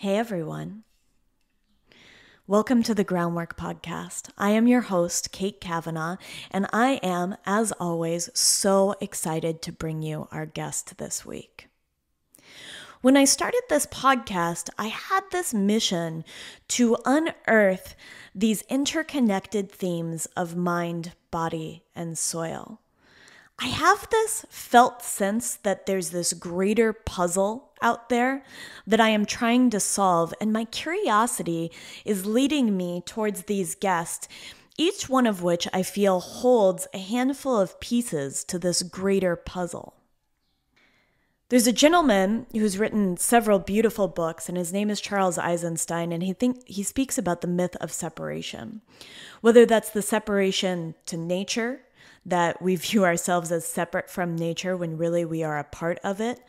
Hey everyone. Welcome to the Groundwork Podcast. I am your host, Kate Kavanaugh, and I am, as always, so excited to bring you our guest this week. When I started this podcast, I had this mission to unearth these interconnected themes of mind, body, and soil. I have this felt sense that there's this greater puzzle out there that I am trying to solve, and my curiosity is leading me towards these guests, each one of which I feel holds a handful of pieces to this greater puzzle. There's a gentleman who's written several beautiful books, and his name is Charles Eisenstein, and he think he speaks about the myth of separation. Whether that's the separation to nature that we view ourselves as separate from nature when really we are a part of it,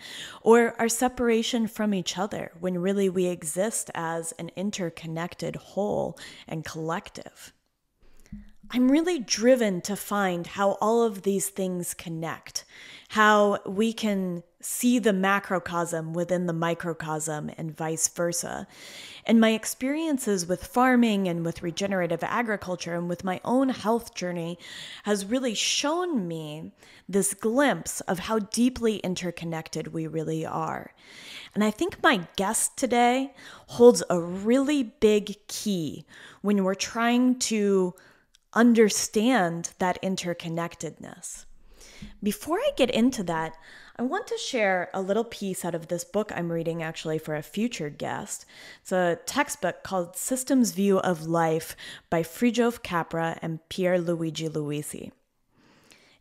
or our separation from each other when really we exist as an interconnected whole and collective. I'm really driven to find how all of these things connect, how we can see the macrocosm within the microcosm and vice versa. And my experiences with farming and with regenerative agriculture and with my own health journey has really shown me this glimpse of how deeply interconnected we really are. And I think my guest today holds a really big key when we're trying to understand that interconnectedness. Before I get into that, I want to share a little piece out of this book I'm reading actually for a future guest. It's a textbook called Systems View of Life by Fritjof Capra and Pier Luigi Luisi.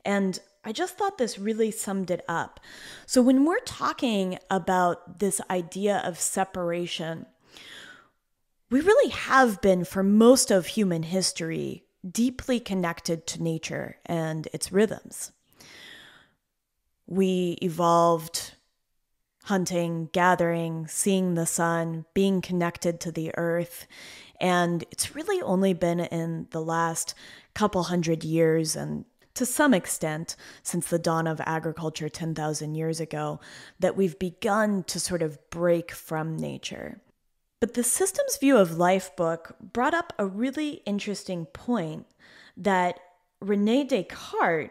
And I just thought this really summed it up. So, when we're talking about this idea of separation, we really have been for most of human history deeply connected to nature and its rhythms. We evolved hunting, gathering, seeing the sun, being connected to the earth. And it's really only been in the last couple hundred years and to some extent since the dawn of agriculture 10,000 years ago that we've begun to sort of break from nature. But the Systems View of Life book brought up a really interesting point that Rene Descartes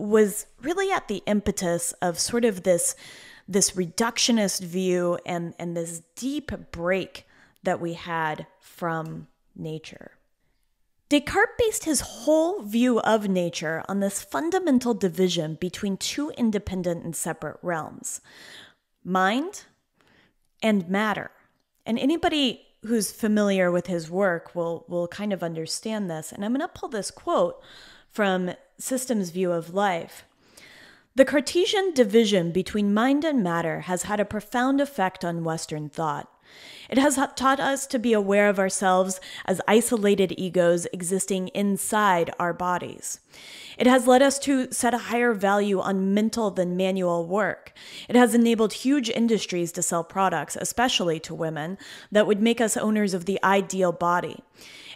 was really at the impetus of sort of this this reductionist view and and this deep break that we had from nature. Descartes based his whole view of nature on this fundamental division between two independent and separate realms mind and matter. And anybody who's familiar with his work will will kind of understand this. And I'm going to pull this quote from Systems View of Life. The Cartesian division between mind and matter has had a profound effect on Western thought. It has taught us to be aware of ourselves as isolated egos existing inside our bodies. It has led us to set a higher value on mental than manual work. It has enabled huge industries to sell products, especially to women, that would make us owners of the ideal body.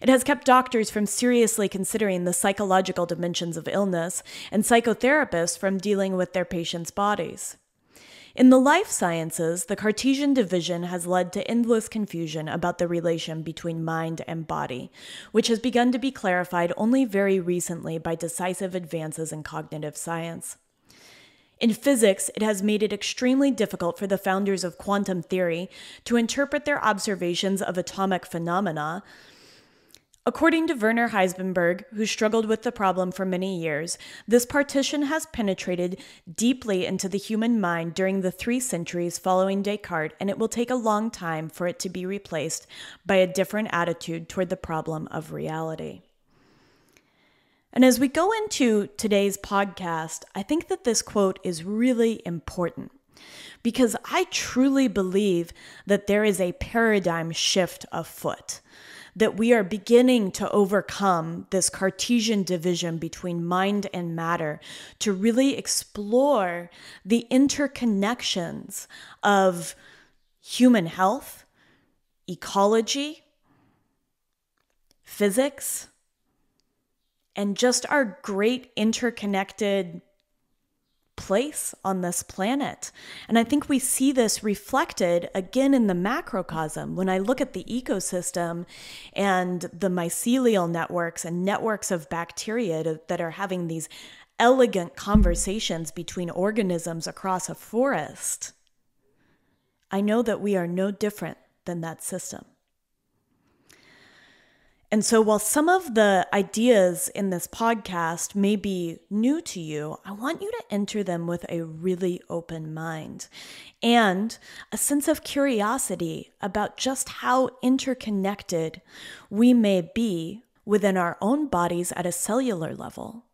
It has kept doctors from seriously considering the psychological dimensions of illness and psychotherapists from dealing with their patients' bodies. In the life sciences, the Cartesian division has led to endless confusion about the relation between mind and body, which has begun to be clarified only very recently by decisive advances in cognitive science. In physics, it has made it extremely difficult for the founders of quantum theory to interpret their observations of atomic phenomena According to Werner Heisenberg, who struggled with the problem for many years, this partition has penetrated deeply into the human mind during the three centuries following Descartes, and it will take a long time for it to be replaced by a different attitude toward the problem of reality. And as we go into today's podcast, I think that this quote is really important because I truly believe that there is a paradigm shift afoot that we are beginning to overcome this Cartesian division between mind and matter to really explore the interconnections of human health, ecology, physics, and just our great interconnected place on this planet. And I think we see this reflected again in the macrocosm. When I look at the ecosystem and the mycelial networks and networks of bacteria that are having these elegant conversations between organisms across a forest, I know that we are no different than that system. And so, while some of the ideas in this podcast may be new to you, I want you to enter them with a really open mind and a sense of curiosity about just how interconnected we may be within our own bodies at a cellular level,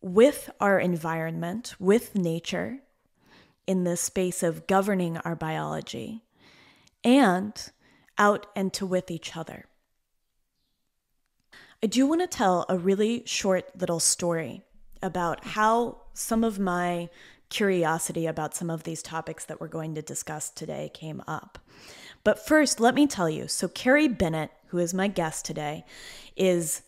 with our environment, with nature, in this space of governing our biology, and out and to with each other. I do want to tell a really short little story about how some of my curiosity about some of these topics that we're going to discuss today came up. But first, let me tell you so, Carrie Bennett, who is my guest today, is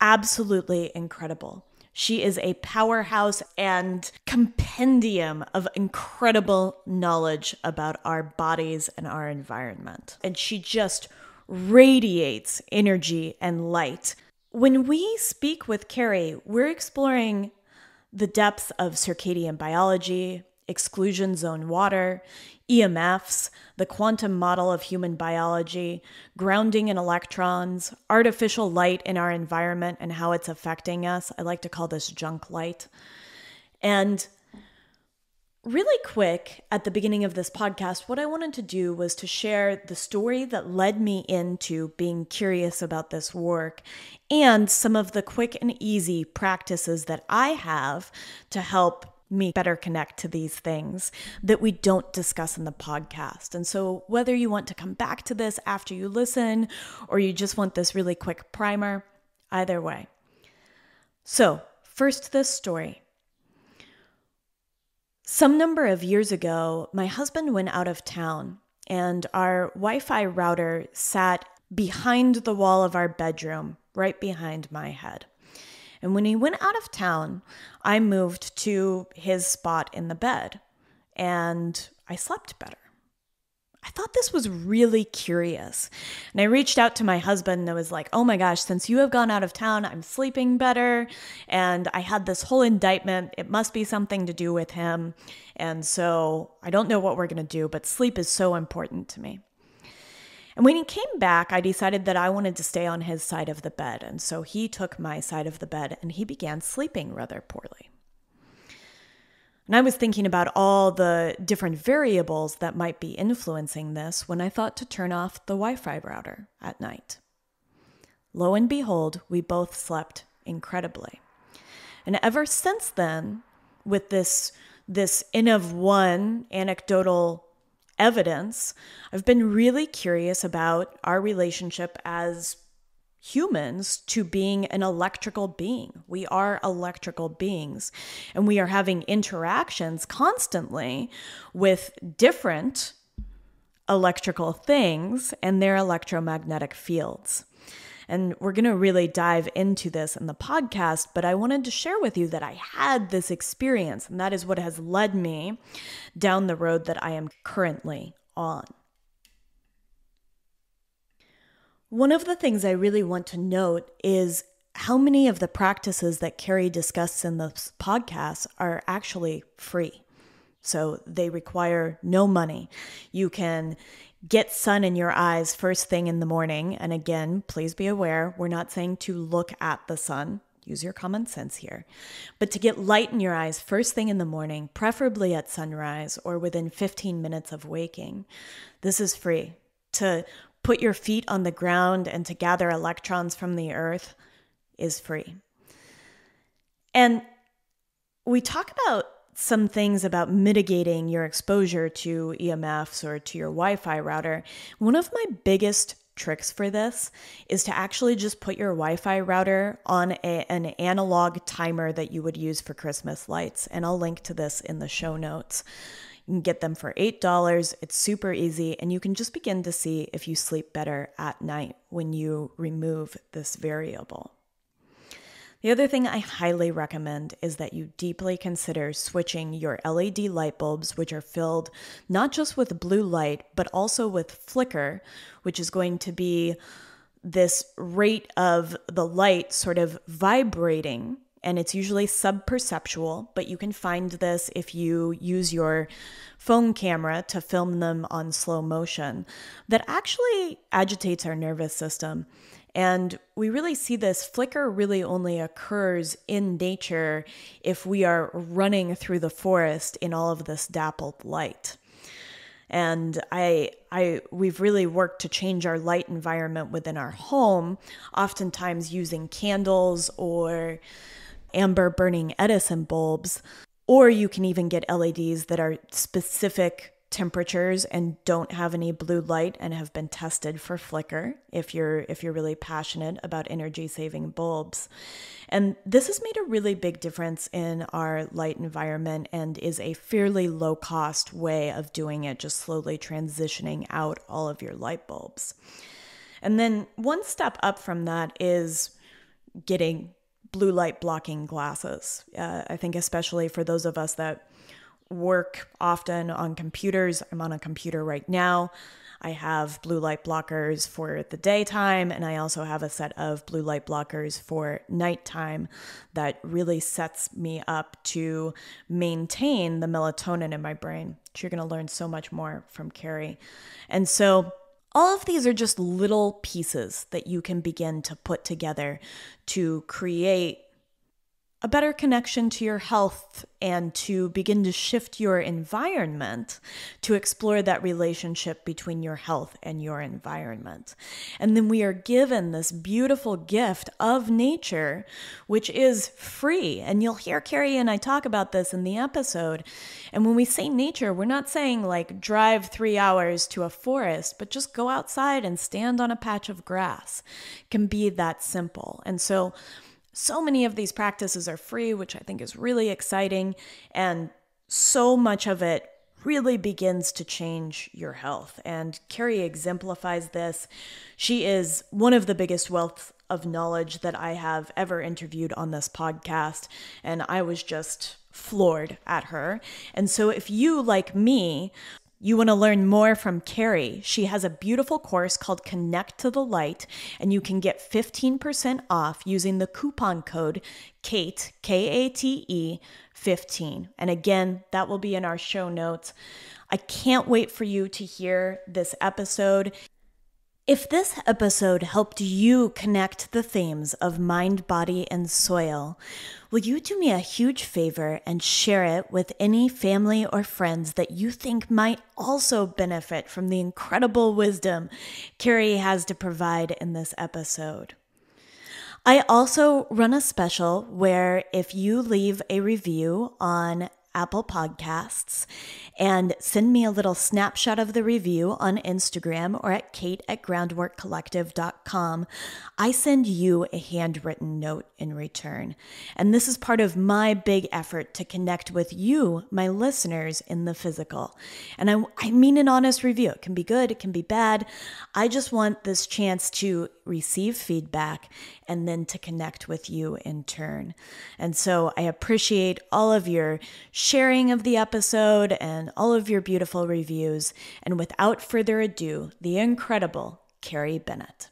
absolutely incredible. She is a powerhouse and compendium of incredible knowledge about our bodies and our environment. And she just radiates energy and light when we speak with Carrie, we're exploring the depths of circadian biology, exclusion zone water, EMFs, the quantum model of human biology, grounding in electrons, artificial light in our environment and how it's affecting us. I like to call this junk light. And Really quick at the beginning of this podcast, what I wanted to do was to share the story that led me into being curious about this work and some of the quick and easy practices that I have to help me better connect to these things that we don't discuss in the podcast. And so, whether you want to come back to this after you listen or you just want this really quick primer, either way. So, first, this story. Some number of years ago, my husband went out of town and our Wi Fi router sat behind the wall of our bedroom, right behind my head. And when he went out of town, I moved to his spot in the bed and I slept better. I thought this was really curious. And I reached out to my husband and I was like, oh my gosh, since you have gone out of town, I'm sleeping better. And I had this whole indictment. It must be something to do with him. And so I don't know what we're going to do, but sleep is so important to me. And when he came back, I decided that I wanted to stay on his side of the bed. And so he took my side of the bed and he began sleeping rather poorly. And I was thinking about all the different variables that might be influencing this when I thought to turn off the Wi Fi router at night. Lo and behold, we both slept incredibly. And ever since then, with this, this in of one anecdotal evidence, I've been really curious about our relationship as humans to being an electrical being. We are electrical beings, and we are having interactions constantly with different electrical things and their electromagnetic fields. And we're going to really dive into this in the podcast, but I wanted to share with you that I had this experience, and that is what has led me down the road that I am currently on. One of the things I really want to note is how many of the practices that Carrie discusses in this podcast are actually free. So they require no money. You can get sun in your eyes first thing in the morning. And again, please be aware, we're not saying to look at the sun. Use your common sense here. But to get light in your eyes first thing in the morning, preferably at sunrise or within 15 minutes of waking, this is free. To put your feet on the ground and to gather electrons from the earth is free. And we talk about some things about mitigating your exposure to EMFs or to your Wi Fi router. One of my biggest tricks for this is to actually just put your Wi Fi router on a, an analog timer that you would use for Christmas lights. And I'll link to this in the show notes. You can get them for $8. It's super easy, and you can just begin to see if you sleep better at night when you remove this variable. The other thing I highly recommend is that you deeply consider switching your LED light bulbs, which are filled not just with blue light, but also with flicker, which is going to be this rate of the light sort of vibrating. And it's usually subperceptual, but you can find this if you use your phone camera to film them on slow motion. That actually agitates our nervous system. And we really see this flicker really only occurs in nature if we are running through the forest in all of this dappled light. And I, I, we've really worked to change our light environment within our home, oftentimes using candles or amber burning Edison bulbs. Or you can even get LEDs that are specific temperatures and don't have any blue light and have been tested for flicker if you're if you're really passionate about energy saving bulbs. And this has made a really big difference in our light environment and is a fairly low cost way of doing it just slowly transitioning out all of your light bulbs. And then one step up from that is getting blue light blocking glasses. Uh, I think especially for those of us that work often on computers. I'm on a computer right now. I have blue light blockers for the daytime, and I also have a set of blue light blockers for nighttime that really sets me up to maintain the melatonin in my brain. You're going to learn so much more from Carrie. And so, all of these are just little pieces that you can begin to put together to create a better connection to your health and to begin to shift your environment to explore that relationship between your health and your environment. And then we are given this beautiful gift of nature, which is free. And you'll hear Carrie and I talk about this in the episode. And when we say nature, we're not saying like drive three hours to a forest, but just go outside and stand on a patch of grass. It can be that simple. And so, so many of these practices are free, which I think is really exciting. And so much of it really begins to change your health. And Carrie exemplifies this. She is one of the biggest wealth of knowledge that I have ever interviewed on this podcast. And I was just floored at her. And so, if you, like me, you want to learn more from Carrie? She has a beautiful course called Connect to the Light, and you can get 15% off using the coupon code KATE, K A T E 15. And again, that will be in our show notes. I can't wait for you to hear this episode. If this episode helped you connect the themes of mind, body, and soil, will you do me a huge favor and share it with any family or friends that you think might also benefit from the incredible wisdom Carrie has to provide in this episode? I also run a special where if you leave a review on Apple Podcasts and send me a little snapshot of the review on Instagram or at kate at groundworkcollective.com. I send you a handwritten note in return. And this is part of my big effort to connect with you, my listeners, in the physical. And I, I mean an honest review. It can be good, it can be bad. I just want this chance to receive feedback and then to connect with you in turn. And so I appreciate all of your sharing of the episode and all of your beautiful reviews. And without further ado, the incredible Carrie Bennett.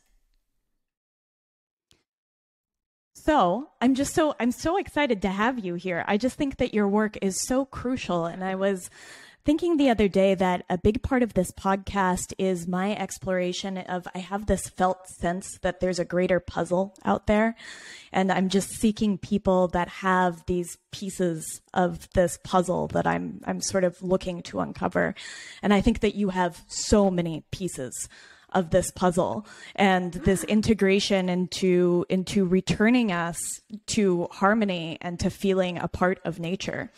So I'm just so I'm so excited to have you here. I just think that your work is so crucial, and I was thinking the other day that a big part of this podcast is my exploration of I have this felt sense that there's a greater puzzle out there. And I'm just seeking people that have these pieces of this puzzle that I'm I'm sort of looking to uncover. And I think that you have so many pieces of this puzzle and this integration into into returning us to harmony and to feeling a part of nature.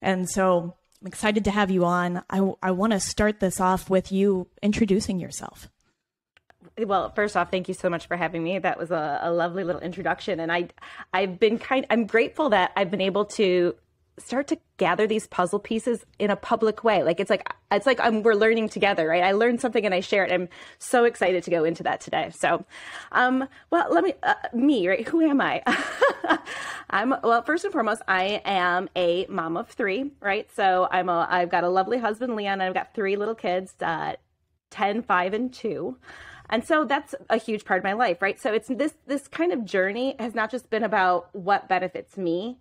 And so I'm excited to have you on. I, I want to start this off with you introducing yourself. Well, first off, thank you so much for having me. That was a, a lovely little introduction, and I, I've been kind. I'm grateful that I've been able to start to gather these puzzle pieces in a public way. Like it's like it's like um, we're learning together, right? I learned something and I share it. I'm so excited to go into that today. So, um, well, let me uh, me right. Who am I? I'm well. First and foremost, I am a mom of three, right? So I'm a I've got a lovely husband, Leon, and I've got three little kids, uh, 10, 5, and two. And so that's a huge part of my life, right? So it's this this kind of journey has not just been about what benefits me,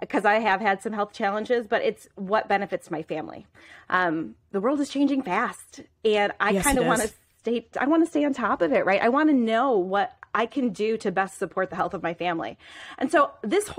because I have had some health challenges, but it's what benefits my family. Um, the world is changing fast, and I yes, kind of want to stay. I want to stay on top of it, right? I want to know what I can do to best support the health of my family, and so this.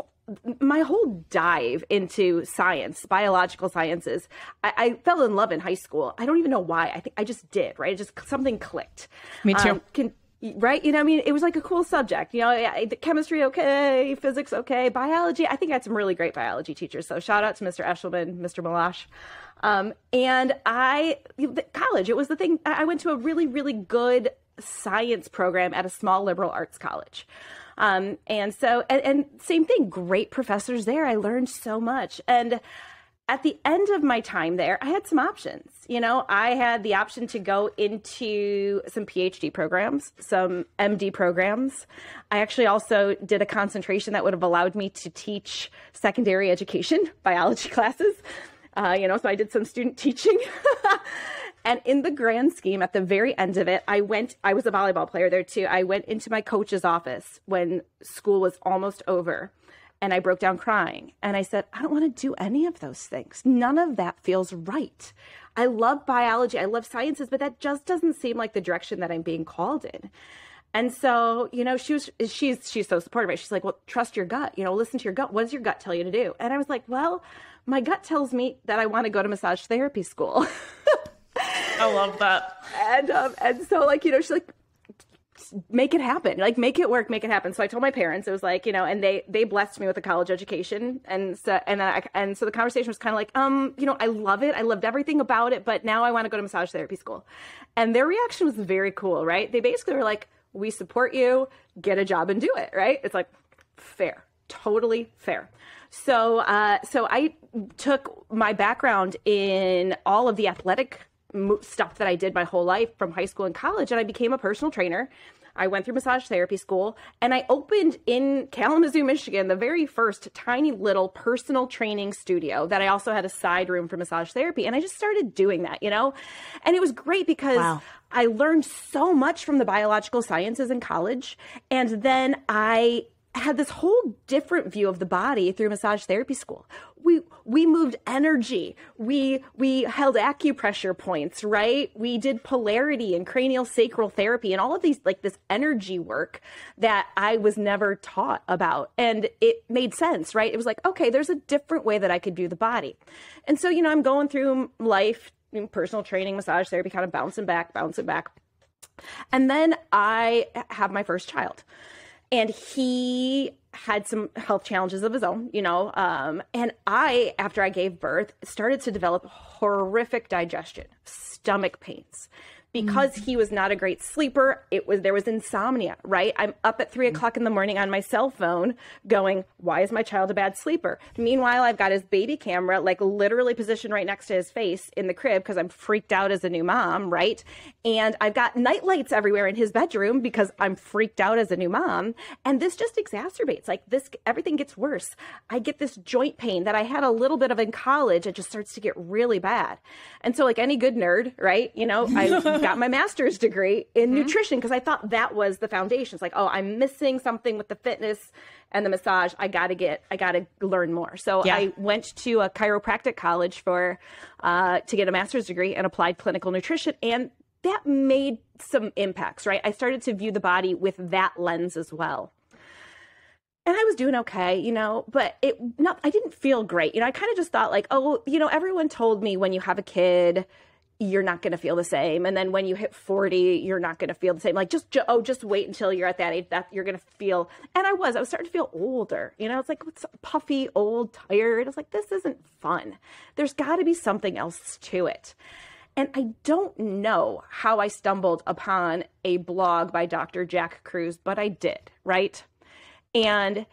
my whole dive into science, biological sciences, I, I, fell in love in high school. I don't even know why. I think I just did, right? It just something clicked. Me too. Um, can, right? You know i mean it was like a cool subject you know chemistry okay physics okay biology i think i had some really great biology teachers so shout out to mr eshelman mr malash um, and i college it was the thing i went to a really really good science program at a small liberal arts college. Um, and so and, and same thing great professors there i learned so much. And at the end of my time there, I had some options. You know, I had the option to go into some PhD programs, some MD programs. I actually also did a concentration that would have allowed me to teach secondary education biology classes. Uh, you know, so I did some student teaching. and in the grand scheme, at the very end of it, I went, I was a volleyball player there too. I went into my coach's office when school was almost over and I broke down crying. And I said, I don't want to do any of those things. None of that feels right. I love biology, I love sciences, but that just doesn't seem like the direction that I'm being called in. And so, you know, she was she's she's so supportive. Right? She's like, "Well, trust your gut. You know, listen to your gut. What does your gut tell you to do?" And I was like, "Well, my gut tells me that I want to go to massage therapy school." I love that. And um, and so like you know she's like make it happen. Like make it work make it happen. So i told my parents it was like you know and they they blessed me with a college education. And so and I, and so the conversation was kind of like um you know i love it. I loved everything about it but now i want to go to massage therapy school. And their reaction was very cool right? They basically were like we support you. Get a job and do it right? It's like fair. Totally fair. So uh so i took my background in all of the athletic stuff that I did my whole life from high school and college, and I became a personal trainer. I went through massage therapy school and I opened in Kalamazoo, Michigan, the very first tiny little personal training studio that I also had a side room for massage therapy. And I just started doing that, you know? And it was great because wow. I learned so much from the biological sciences in college. And then I had this whole different view of the body through massage therapy school. We moved energy. We we held acupressure points, right? We did polarity and cranial sacral therapy and all of these like this energy work that I was never taught about. And it made sense, right? It was like, okay, there's a different way that I could view the body. And so, you know, I'm going through life, personal training, massage therapy, kind of bouncing back, bouncing back. And then I have my first child and he had some health challenges of his own, you know. Um, and I, after I gave birth, started to develop horrific digestion, stomach pains because mm-hmm. he was not a great sleeper it was there was insomnia right? I'm up at three o'clock in the morning on my cell phone going why is my child a bad sleeper? Meanwhile i've got his baby camera like literally positioned right next to his face in the crib because i'm freaked out as a new mom right? And i've got night lights everywhere in his bedroom because i'm freaked out as a new mom. And this just exacerbates like this everything gets worse. I get this joint pain that i had a little bit of in college it just starts to get really bad. And so like any good nerd right you know i got my master's degree in mm-hmm. nutrition because I thought that was the foundation. It's like, oh, I'm missing something with the fitness and the massage. I got to get, I got to learn more. So yeah. I went to a chiropractic college for uh, to get a master's degree in applied clinical nutrition, and that made some impacts. Right, I started to view the body with that lens as well and I was doing okay, you know, but it not I didn't feel great. You know, I kind of just thought like, oh, you know, everyone told me when you have a kid, you're not going to feel the same. And then when you hit 40 you're not going to feel the same. Like just oh just wait until you're at that age that you're going to feel and i was i was starting to feel older. You know it's like it's puffy old tired? It's like this isn't fun. There's got to be something else to it. And i don't know how i stumbled upon a blog by dr jack kruse but i did right? And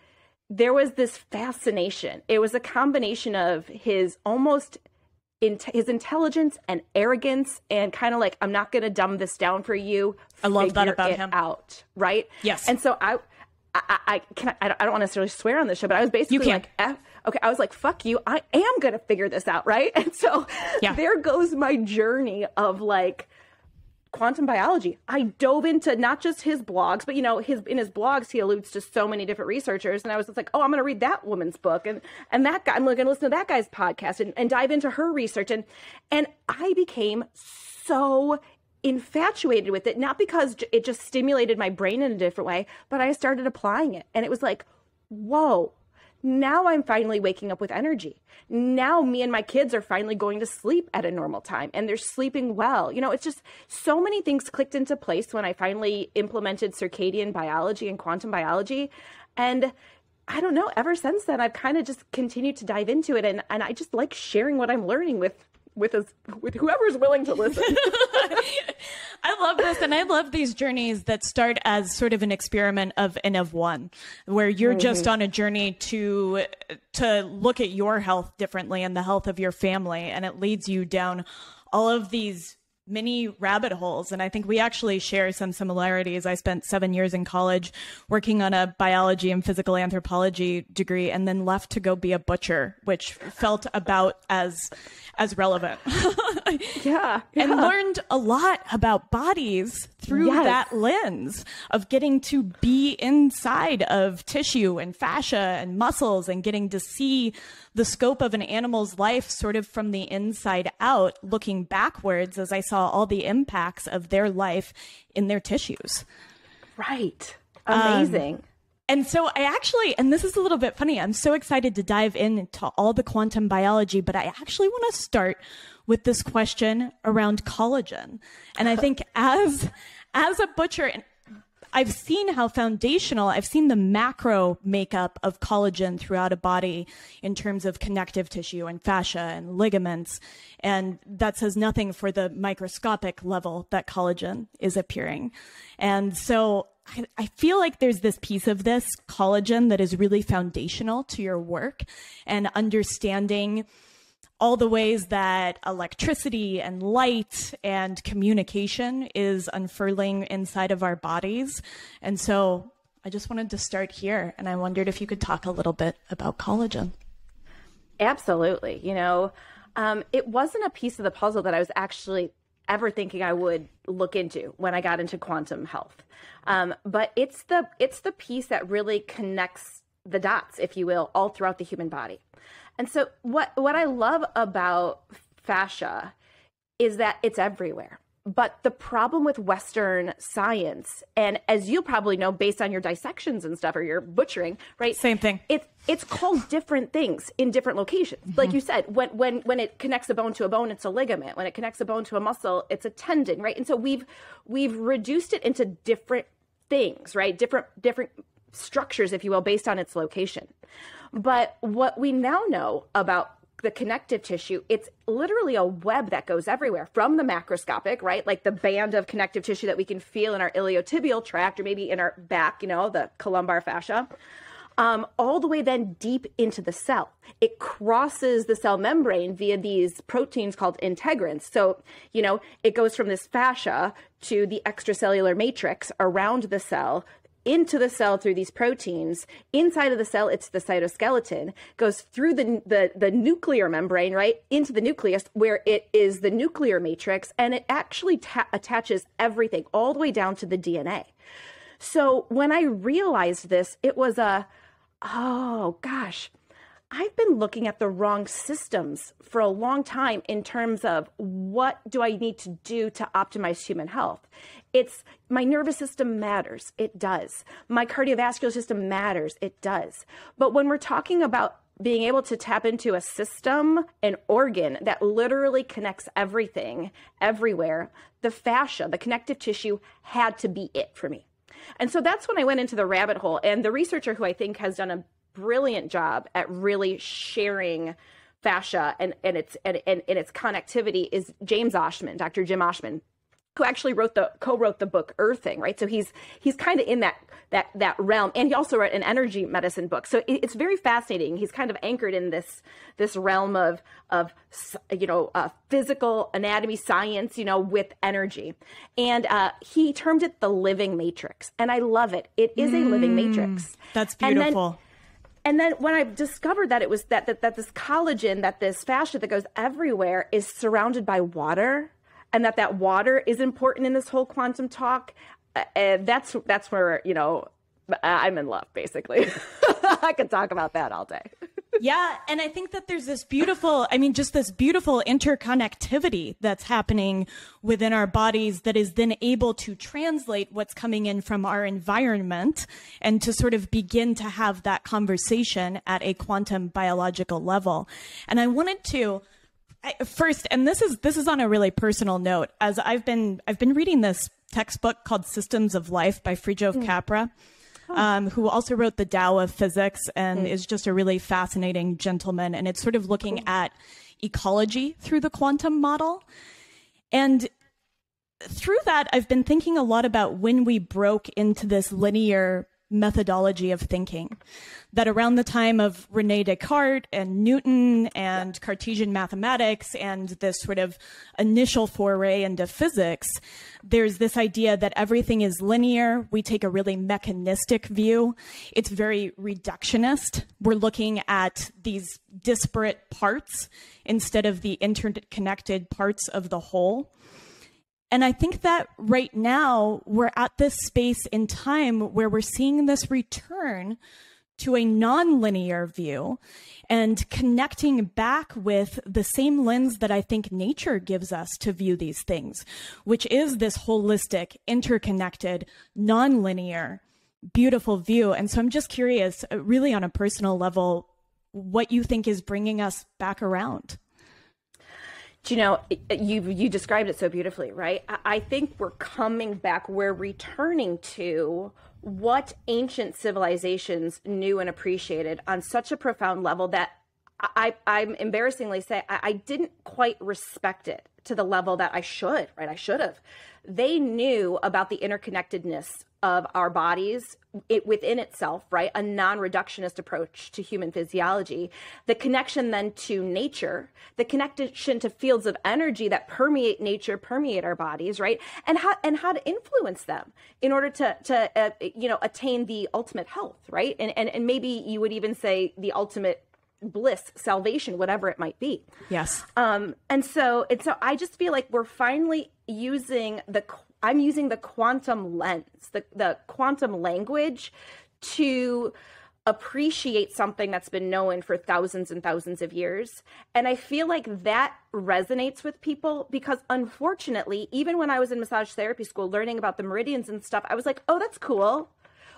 there was this fascination. It was a combination of his almost in his intelligence and arrogance and kind of like I'm not going to dumb this down for you. I love that about him. Out right. Yes. And so I, I, I can I, I don't want to necessarily swear on this show, but I was basically like, F, okay, I was like, fuck you, I am going to figure this out, right? And so yeah. there goes my journey of like quantum biology. I dove into not just his blogs, but you know, his in his blogs he alludes to so many different researchers, and I was just like, oh, I'm going to read that woman's book, and and that guy, I'm going to listen to that guy's podcast and, and dive into her research, and and I became so infatuated with it, not because it just stimulated my brain in a different way, but I started applying it, and it was like, whoa, now I'm finally waking up with energy. Now me and my kids are finally going to sleep at a normal time and they're sleeping well. You know, it's just so many things clicked into place when I finally implemented circadian biology and quantum biology. And I don't know, ever since then, I've kind of just continued to dive into it. And, and I just like sharing what I'm learning with with us with whoever's willing to listen. I love this and I love these journeys that start as sort of an experiment of N of one where you're mm-hmm. just on a journey to to look at your health differently and the health of your family and it leads you down all of these many rabbit holes. And I think we actually share some similarities. I spent seven years in college working on a biology and physical anthropology degree and then left to go be a butcher, which felt about as as relevant. yeah, yeah, And learned a lot about bodies through yes. that lens of getting to be inside of tissue and fascia and muscles and getting to see the scope of an animal's life sort of from the inside out, looking backwards as I saw all the impacts of their life in their tissues. Right. Amazing. Um, and so I actually, and this is a little bit funny, I'm so excited to dive into all the quantum biology, but I actually want to start with this question around collagen. And I think as, as a butcher, and I've seen how foundational, I've seen the macro makeup of collagen throughout a body in terms of connective tissue and fascia and ligaments. And that says nothing for the microscopic level that collagen is appearing. And so I, I feel like there's this piece of this collagen that is really foundational to your work and understanding all the ways that electricity and light and communication is unfurling inside of our bodies. And so I just wanted to start here. And I wondered if you could talk a little bit about collagen. Absolutely. You know, um, it wasn't a piece of the puzzle that I was actually ever thinking I would look into when I got into quantum health. Um, but it's the it's the piece that really connects the dots, if you will, all throughout the human body. And so what what I love about fascia is that it's everywhere. But the problem with Western science, and as you probably know, based on your dissections and stuff or your butchering, right? Same thing. It's it's called different things in different locations. Mm-hmm. Like you said, when when when it connects a bone to a bone, it's a ligament. When it connects a bone to a muscle, it's a tendon, right? And so we've we've reduced it into different things, right? Different different structures, if you will, based on its location. But what we now know about the connective tissue, it's literally a web that goes everywhere from the macroscopic, right? Like the band of connective tissue that we can feel in our iliotibial tract or maybe in our back, you know, the thoracolumbar fascia. Um, all the way then deep into the cell. It crosses the cell membrane via these proteins called integrins. So, you know, it goes from this fascia to the extracellular matrix around the cell into the cell through these proteins. Inside of the cell, it's the cytoskeleton, goes through the, the, the nuclear membrane, right, into the nucleus, where it is the nuclear matrix, and it actually ta- attaches everything all the way down to the DNA. So when I realized this, it was a, oh gosh, I've been looking at the wrong systems for a long time in terms of what do I need to do to optimize human health. It's my nervous system matters. It does. My cardiovascular system matters. It does. But when we're talking about being able to tap into a system, an organ that literally connects everything, everywhere, the fascia, the connective tissue had to be it for me. And so that's when I went into the rabbit hole. And the researcher who I think has done a brilliant job at really sharing fascia and, and its and, and, and its connectivity is James Oschman, Dr. Jim Oschman. Who actually wrote the co-wrote the book Earthing, right? So he's he's kind of in that that that realm, and he also wrote an energy medicine book. So it, it's very fascinating. He's kind of anchored in this this realm of of you know uh, physical anatomy science, you know, with energy, and uh, he termed it the living matrix, and I love it. It is mm, a living matrix. That's beautiful. And then when I discovered that it was that, that that this collagen, that this fascia that goes everywhere is surrounded by water, and that that water is important in this whole quantum talk. Uh, that's that's where you know I'm in love. Basically, I could talk about that all day. yeah, and I think that there's this beautiful, I mean, just this beautiful interconnectivity that's happening within our bodies that is then able to translate what's coming in from our environment and to sort of begin to have that conversation at a quantum biological level. And I wanted to I, first, and this is this is on a really personal note, as I've been I've been reading this textbook called Systems of Life by Fritjof mm. Capra. Oh. Um, who also wrote the Tao of Physics and mm. is just a really fascinating gentleman. And it's sort of looking cool. at ecology through the quantum model. And through that, I've been thinking a lot about when we broke into this linear methodology of thinking. That around the time of Rene Descartes and Newton and Cartesian mathematics and this sort of initial foray into physics, there's this idea that everything is linear. We take a really mechanistic view. It's very reductionist. We're looking at these disparate parts instead of the interconnected parts of the whole. And I think that right now we're at this space in time where we're seeing this return to a nonlinear view and connecting back with the same lens that I think nature gives us to view these things, which is this holistic, interconnected, nonlinear, beautiful view. And so I'm just curious, uh, really on a personal level, what you think is bringing us back around you know you you described it so beautifully right? I think we're coming back we're returning to what ancient civilizations knew and appreciated on such a profound level that i i'm embarrassingly say I, I didn't quite respect it to the level that i should right? I should have they knew about the interconnectedness of our bodies it within itself, right? A non-reductionist approach to human physiology. The connection then to nature, the connection to fields of energy that permeate nature, permeate our bodies, right? And how and how to influence them in order to to uh, you know attain the ultimate health, right? And and and maybe you would even say the ultimate bliss, salvation, whatever it might be. Yes. Um, and so, and so I just feel like we're finally using the I'm using the quantum lens, the, the quantum language to appreciate something that's been known for thousands and thousands of years. And I feel like that resonates with people because unfortunately, even when I was in massage therapy school learning about the meridians and stuff, I was like, oh, that's cool.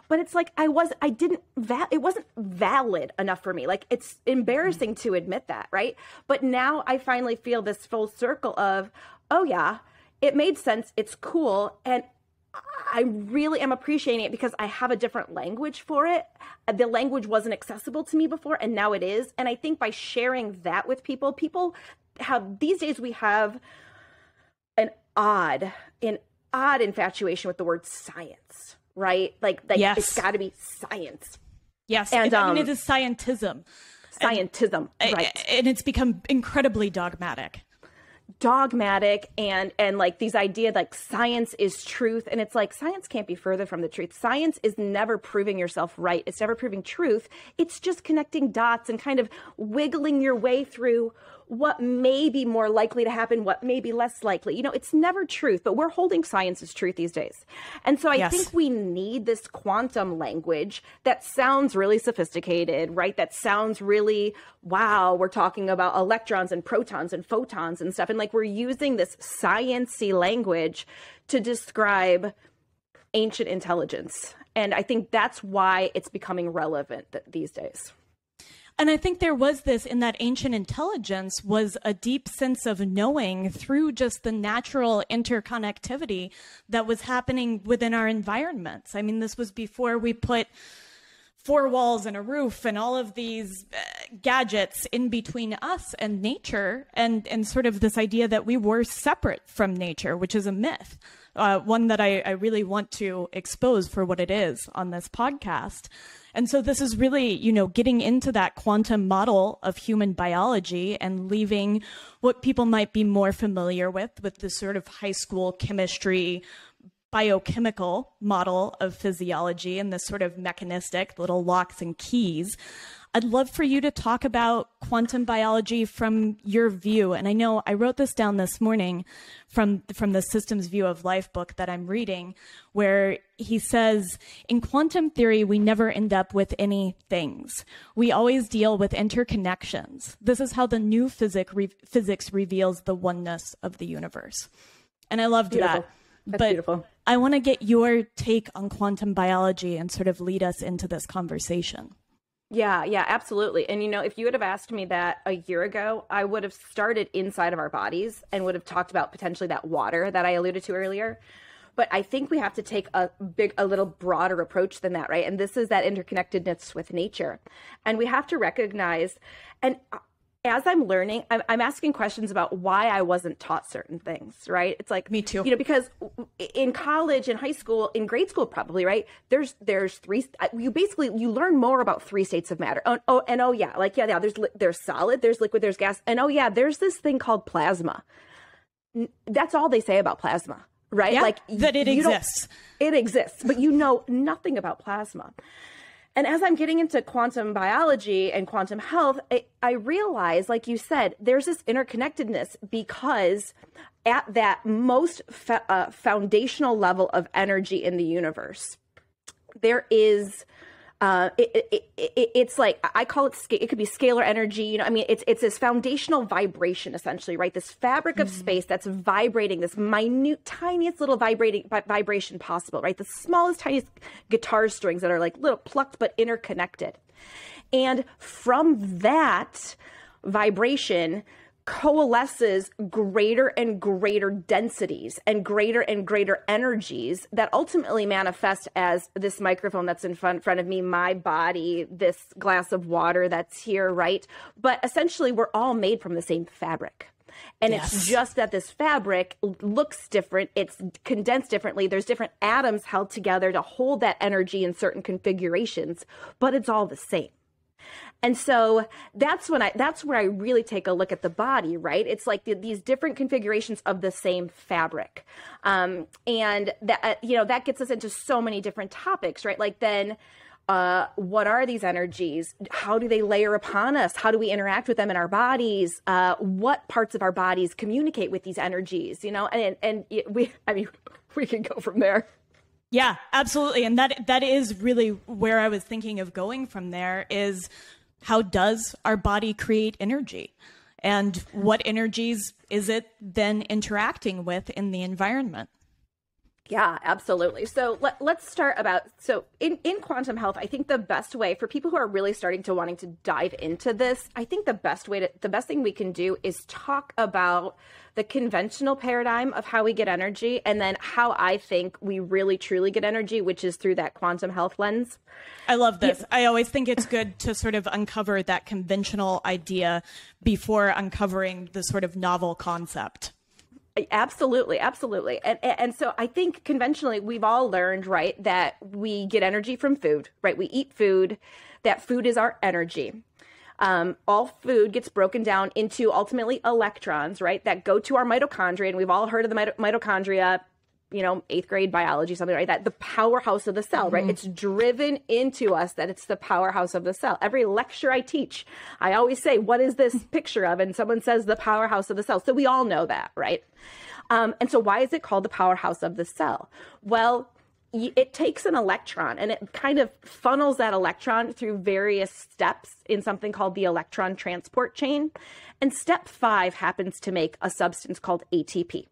But it's like I was I didn't va- it wasn't valid enough for me. Like it's embarrassing to admit that, right? But now I finally feel this full circle of, oh yeah, it made sense. It's cool. And I really am appreciating it because I have a different language for it. The language wasn't accessible to me before, and now it is. And I think by sharing that with people, people have these days we have an odd, an odd infatuation with the word science, right? Like, like yes. it's got to be science. Yes, and I mean, um, it is scientism. Scientism, and, right? And it's become incredibly dogmatic dogmatic and and like these idea like science is truth. And it's like science can't be further from the truth. Science is never proving yourself right. It's never proving truth. It's just connecting dots and kind of wiggling your way through what may be more likely to happen, what may be less likely. You know, it's never truth, but we're holding science as truth these days. And so I yes. think we need this quantum language that sounds really sophisticated, right? That sounds really, wow, we're talking about electrons and protons and photons and stuff. And like we're using this sciency language to describe ancient intelligence. And I think that's why it's becoming relevant these days. And I think there was this in that ancient intelligence was a deep sense of knowing through just the natural interconnectivity that was happening within our environments. I mean, this was before we put four walls and a roof and all of these uh, gadgets in between us and nature and and sort of this idea that we were separate from nature which is a myth uh, one that I, I really want to expose for what it is on this podcast and so this is really you know getting into that quantum model of human biology and leaving what people might be more familiar with with the sort of high school chemistry biochemical model of physiology and this sort of mechanistic little locks and keys. I'd love for you to talk about quantum biology from your view. And I know I wrote this down this morning from, from the Systems View of Life book that I'm reading, where he says, in quantum theory, we never end up with any things. We always deal with interconnections. This is how the new physic re- physics reveals the oneness of the universe. And I loved Beautiful. that. That's but beautiful. I want to get your take on quantum biology and sort of lead us into this conversation. Yeah, yeah, absolutely. And you know, if you would have asked me that a year ago, I would have started inside of our bodies and would have talked about potentially that water that I alluded to earlier. But I think we have to take a big, a little broader approach than that, right? And this is that interconnectedness with nature. And we have to recognize, and uh, as I'm learning, I'm, I'm, asking questions about why I wasn't taught certain things, right? It's like me too. You know, because in college, in high school, in grade school, probably, right? There's there's three. You basically you learn more about three states of matter. Oh, oh and oh yeah, like yeah, yeah. There's there's solid, there's liquid, there's gas, and oh yeah, there's this thing called plasma. That's all they say about plasma, right? Yeah, like that it exists. It exists, but you know nothing about plasma. And as I'm getting into quantum biology and quantum health, I, I realize, like you said, there's this interconnectedness because at that most fa- uh, foundational level of energy in the universe, there is uh, it, it, it, it's like I call it. It could be scalar energy. You know, I mean, it's it's this foundational vibration essentially, right? This fabric of mm-hmm. space that's vibrating, this minute, tiniest little vibrating vibration possible, right? The smallest, tiniest guitar strings that are like little plucked but interconnected, and from that vibration coalesces greater and greater densities and greater and greater energies that ultimately manifest as this microphone that's in front, front of me, my body, this glass of water that's here, right? But essentially, we're all made from the same fabric. And yes. it's just that this fabric looks different. It's condensed differently. There's different atoms held together to hold that energy in certain configurations, but it's all the same. And so that's when I that's where I really take a look at the body, right? It's like the, these different configurations of the same fabric, um, and that uh, you know that gets us into so many different topics, right? Like then. Uh, what are these energies? How do they layer upon us? How do we interact with them in our bodies? Uh, what parts of our bodies communicate with these energies? You know, and and we, I mean, we can go from there. Yeah, absolutely, and that that is really where I was thinking of going from there. Is how does our body create energy? And what energies is it then interacting with in the environment? Yeah, absolutely. So let, us start about so in in quantum health, I think the best way for people who are really starting to wanting to dive into this, I think the best way to the best thing we can do is talk about the conventional paradigm of how we get energy and then how I think we really truly get energy, which is through that quantum health lens. I love this. Yeah. I always think it's good to sort of uncover that conventional idea before uncovering the sort of novel concept. Absolutely, absolutely. And, and so I think conventionally we've all learned, right, that we get energy from food, right? We eat food, that food is our energy. Um, all food gets broken down into ultimately electrons, right, that go to our mitochondria. And we've all heard of the mitochondria, you know, eighth grade biology, something like that. The powerhouse of the cell, mm-hmm. right? It's driven into us that it's the powerhouse of the cell. Every lecture I teach, I always say, what is this picture of? And someone says the powerhouse of the cell. So we all know that, right? Um, and so why is it called the powerhouse of the cell? Well, it takes an electron and it kind of funnels that electron through various steps in something called the electron transport chain. And step five happens to make a substance called ATP.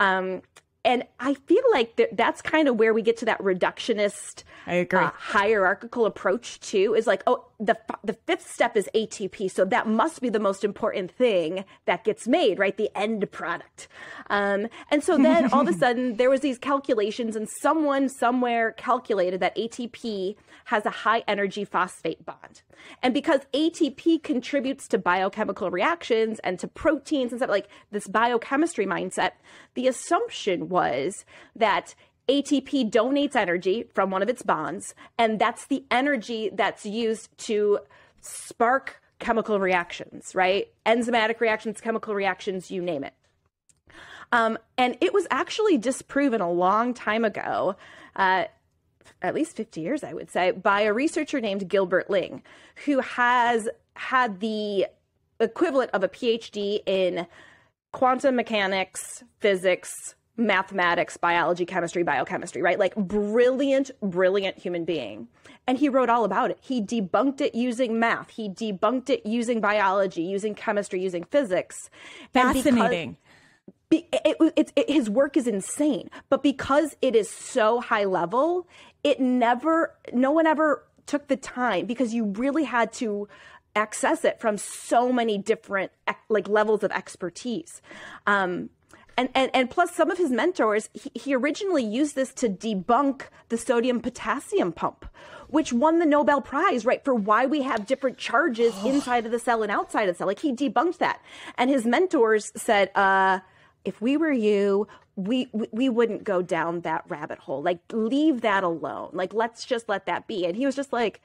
Um, and I feel like th- that's kind of where we get to that reductionist, I agree. Uh, hierarchical approach too. Is like, oh, the the fifth step is ATP, so that must be the most important thing that gets made, right? The end product. Um, and so then all of a sudden there was these calculations, and someone somewhere calculated that ATP has a high energy phosphate bond, and because ATP contributes to biochemical reactions and to proteins and stuff like this biochemistry mindset, the assumption was that ATP donates energy from one of its bonds, and that's the energy that's used to spark chemical reactions, right? Enzymatic reactions, chemical reactions, you name it. Um, and it was actually disproven a long time ago, uh, at least 50 years, I would say, by a researcher named Gilbert Ling, who has had the equivalent of a PhD in quantum mechanics, physics, mathematics, biology, chemistry, biochemistry, right? Like brilliant, brilliant human being. And he wrote all about it. He debunked it using math. He debunked it using biology, using chemistry, using physics. Fascinating. Be, it, it, it, his work is insane, but because it is so high level, it never, no one ever took the time because you really had to access it from so many different like levels of expertise. Um, and, and, and plus some of his mentors he, he, originally used this to debunk the sodium potassium pump which won the nobel prize right for why we have different charges inside of the cell and outside of the cell. Like he debunked that. And his mentors said uh, if we were you we, we we wouldn't go down that rabbit hole. Like leave that alone. Like let's just let that be. And he was just like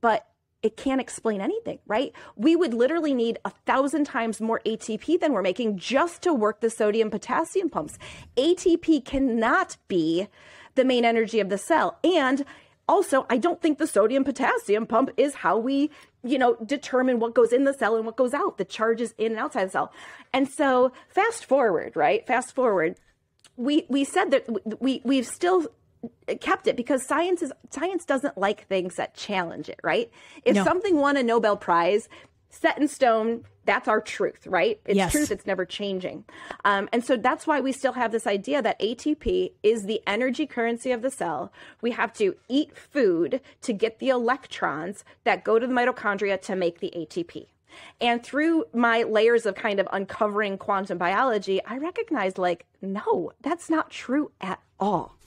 but it can't explain anything, right? We would literally need a thousand times more ATP than we're making just to work the sodium potassium pumps. ATP cannot be the main energy of the cell. And also, I don't think the sodium potassium pump is how we, you know, determine what goes in the cell and what goes out, the charges in and outside the cell. And so, fast forward, right? Fast forward. We, we said that we, we've still kept it because science is science doesn't like things that challenge it, right? If no. something won a Nobel Prize, set in stone, that's our truth, right? It's yes. truth, it's never changing. Um, and so that's why we still have this idea that ATP is the energy currency of the cell. We have to eat food to get the electrons that go to the mitochondria to make the ATP. And through my layers of kind of uncovering quantum biology, I recognized like, no, that's not true at all.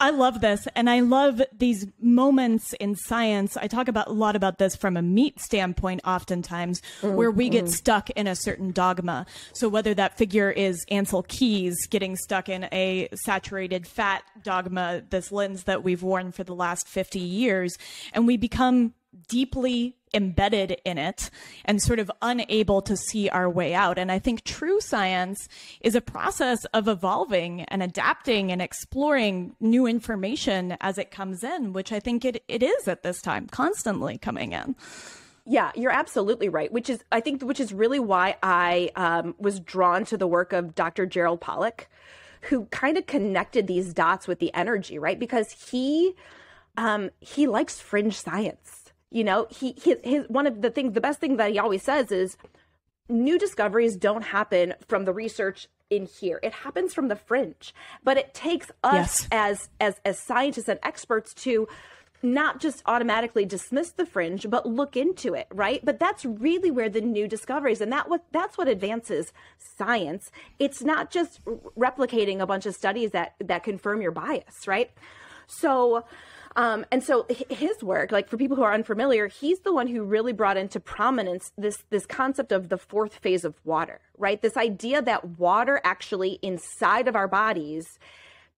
I love this. And I love these moments in science. I talk about a lot about this from a meat standpoint, oftentimes, mm, where we mm. get stuck in a certain dogma. So whether that figure is Ancel Keys getting stuck in a saturated fat dogma, this lens that we've worn for the last 50 years, and we become deeply embedded in it and sort of unable to see our way out. And I think true science is a process of evolving and adapting and exploring new information as it comes in, which I think it, it is at this time, constantly coming in. Yeah, you're absolutely right. Which is, I think, which is really why I um, was drawn to the work of Dr. Gerald Pollack, who kind of connected these dots with the energy, right? Because he um, he likes fringe science you know, he his, his one of the things the best thing that he always says is new discoveries don't happen from the research in here. It happens from the fringe. But it takes us yes. as as as scientists and experts to not just automatically dismiss the fringe but look into it right but that's really where the new discoveries and that what that's what advances science it's not just replicating a bunch of studies that that confirm your bias right so um, and so his work, like for people who are unfamiliar, he's the one who really brought into prominence this this concept of the fourth phase of water, right? This idea that water actually inside of our bodies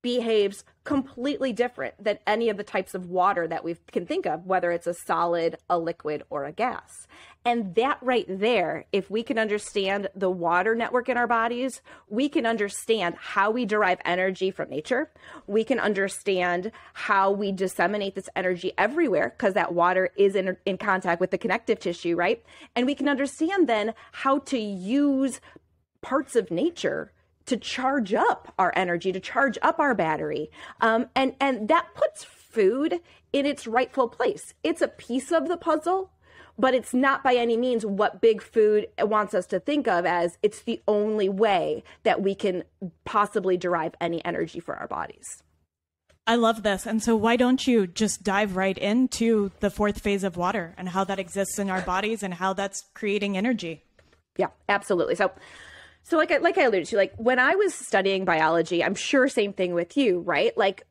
behaves completely different than any of the types of water that we can think of, whether it's a solid, a liquid, or a gas. And that right there, if we can understand the water network in our bodies, we can understand how we derive energy from nature. We can understand how we disseminate this energy everywhere because that water is in, in contact with the connective tissue, right? And we can understand then how to use parts of nature to charge up our energy, to charge up our battery. Um, and, and that puts food in its rightful place. It's a piece of the puzzle, but it's not by any means what big food wants us to think of as it's the only way that we can possibly derive any energy for our bodies. I love this. And so, why don't you just dive right into the fourth phase of water and how that exists in our bodies and how that's creating energy? Yeah, absolutely. So, so like I, like I alluded to, like when I was studying biology, I'm sure same thing with you, right? Like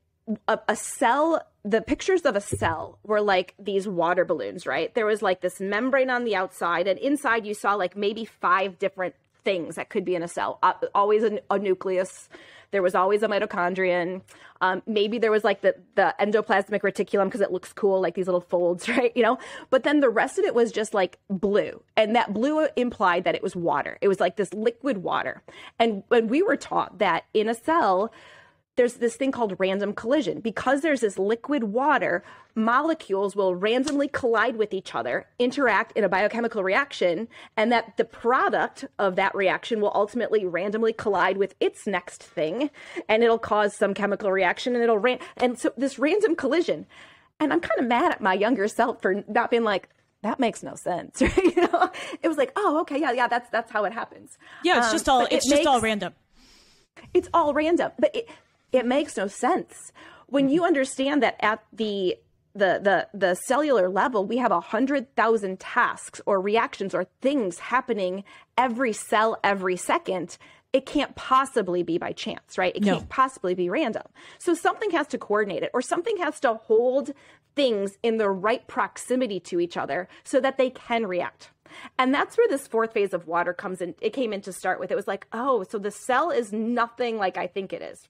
a, a cell, the pictures of a cell were like these water balloons, right? There was like this membrane on the outside, and inside you saw like maybe five different things that could be in a cell. Uh, always a, a nucleus there was always a mitochondrion. Um, maybe there was like the, the endoplasmic reticulum because it looks cool, like these little folds, right? You know, but then the rest of it was just like blue. And that blue implied that it was water. It was like this liquid water. And when we were taught that in a cell, there's this thing called random collision. Because there's this liquid water, molecules will randomly collide with each other, interact in a biochemical reaction, and that the product of that reaction will ultimately randomly collide with its next thing, and it'll cause some chemical reaction, and it'll ran. And so this random collision. And I'm kind of mad at my younger self for not being like, that makes no sense. you know, it was like, oh, okay, yeah, yeah, that's that's how it happens. Yeah, it's um, just all it's it just makes, all random. It's all random, but it, it makes no sense. When you understand that at the the the the cellular level we have a hundred thousand tasks or reactions or things happening every cell every second it can't possibly be by chance right? It no. can't possibly be random. So something has to coordinate it or something has to hold things in the right proximity to each other so that they can react. And that's where this fourth phase of water comes in. It came in to start with. It was like oh so the cell is nothing like i think it is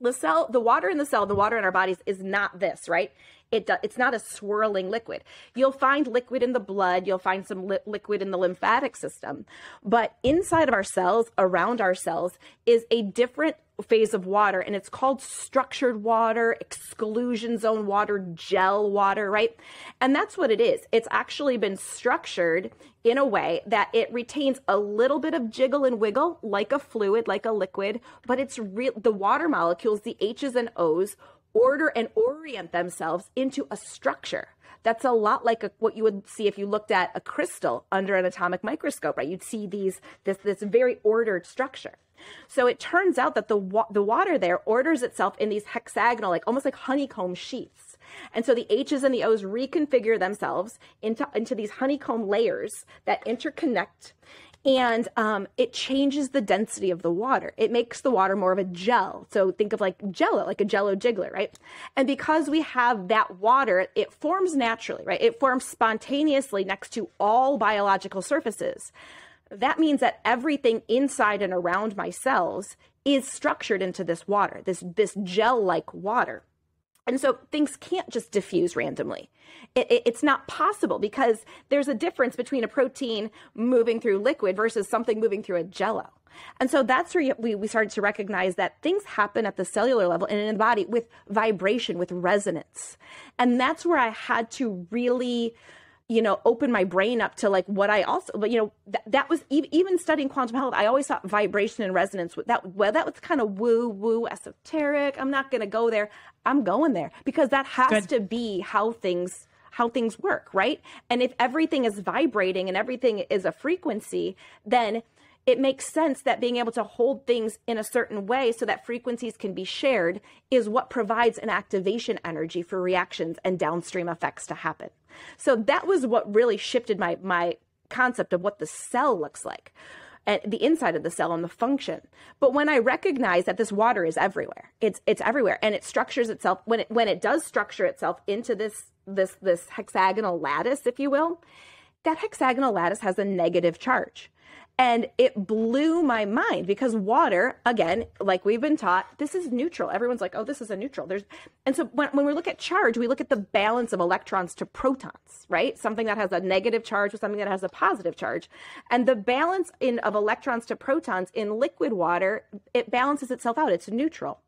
the cell the water in the cell the water in our bodies is not this right it do, it's not a swirling liquid you'll find liquid in the blood you'll find some li- liquid in the lymphatic system but inside of our cells around our cells is a different phase of water and it's called structured water, exclusion zone water, gel water, right? And that's what it is. It's actually been structured in a way that it retains a little bit of jiggle and wiggle like a fluid, like a liquid, but it's real the water molecules, the H's and O's order and orient themselves into a structure. That's a lot like a, what you would see if you looked at a crystal under an atomic microscope, right? You'd see these this this very ordered structure. So it turns out that the wa- the water there orders itself in these hexagonal, like almost like honeycomb sheaths. And so the H's and the O's reconfigure themselves into, into these honeycomb layers that interconnect and um, it changes the density of the water. It makes the water more of a gel. So think of like jello, like a jello jiggler, right? And because we have that water, it forms naturally, right? It forms spontaneously next to all biological surfaces that means that everything inside and around my cells is structured into this water, this this gel-like water. And so things can't just diffuse randomly. It, it, it's not possible because there's a difference between a protein moving through liquid versus something moving through a jello. And so that's where we, we started to recognize that things happen at the cellular level and in the body with vibration, with resonance. And that's where I had to really you know, open my brain up to like what I also, but you know, th- that was e- even studying quantum health. I always thought vibration and resonance. With that well, that was kind of woo woo esoteric. I'm not going to go there. I'm going there because that has Good. to be how things how things work, right? And if everything is vibrating and everything is a frequency, then it makes sense that being able to hold things in a certain way so that frequencies can be shared is what provides an activation energy for reactions and downstream effects to happen. So that was what really shifted my my concept of what the cell looks like and the inside of the cell and the function. But when I recognize that this water is everywhere, it's it's everywhere and it structures itself when it when it does structure itself into this this this hexagonal lattice, if you will, that hexagonal lattice has a negative charge. And it blew my mind because water, again, like we've been taught, this is neutral. Everyone's like, oh, this is a neutral. There's and so when, when we look at charge, we look at the balance of electrons to protons, right? Something that has a negative charge with something that has a positive charge. And the balance in of electrons to protons in liquid water, it balances itself out. It's neutral.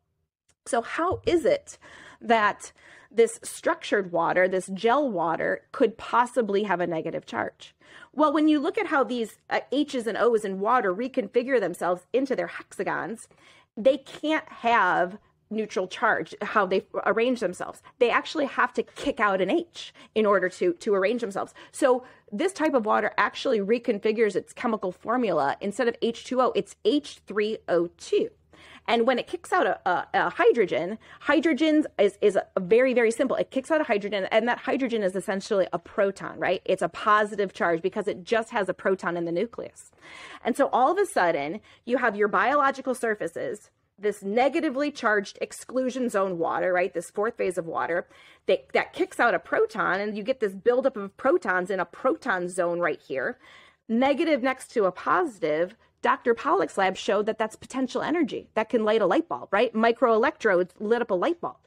So how is it that this structured water, this gel water, could possibly have a negative charge. Well, when you look at how these uh, H's and O's in water reconfigure themselves into their hexagons, they can't have neutral charge how they arrange themselves. They actually have to kick out an h in order to to arrange themselves. So this type of water actually reconfigures its chemical formula. Instead of h2o it's h3o2 And when it kicks out a, a, a hydrogen, hydrogen is, is a very, very simple. It kicks out a hydrogen, and that hydrogen is essentially a proton, right? It's a positive charge because it just has a proton in the nucleus. And so all of a sudden, you have your biological surfaces this negatively charged exclusion zone water, right? This fourth phase of water that, that kicks out a proton, and you get this buildup of protons in a proton zone right here. Negative next to a positive Dr. Pollack's lab showed that that's potential energy that can light a light bulb, right? Microelectrodes lit up a light bulb.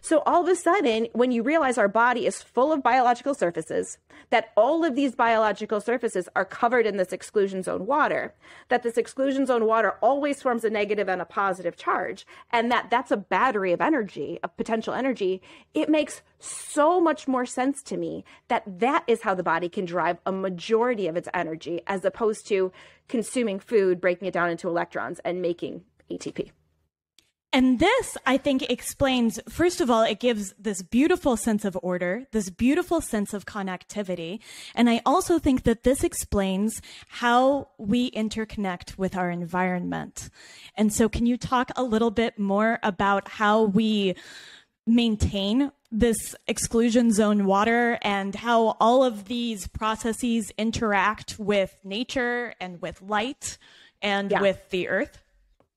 So all of a sudden, when you realize our body is full of biological surfaces, that all of these biological surfaces are covered in this exclusion zone water, that this exclusion zone water always forms a negative and a positive charge, and that that's a battery of energy, of potential energy, it makes so much more sense to me that that is how the body can drive a majority of its energy as opposed to consuming food, breaking it down into electrons, and making ATP. And this, I think, explains, first of all, it gives this beautiful sense of order, this beautiful sense of connectivity. And I also think that this explains how we interconnect with our environment. And so, can you talk a little bit more about how we maintain this exclusion zone water and how all of these processes interact with nature and with light and yeah. with the earth?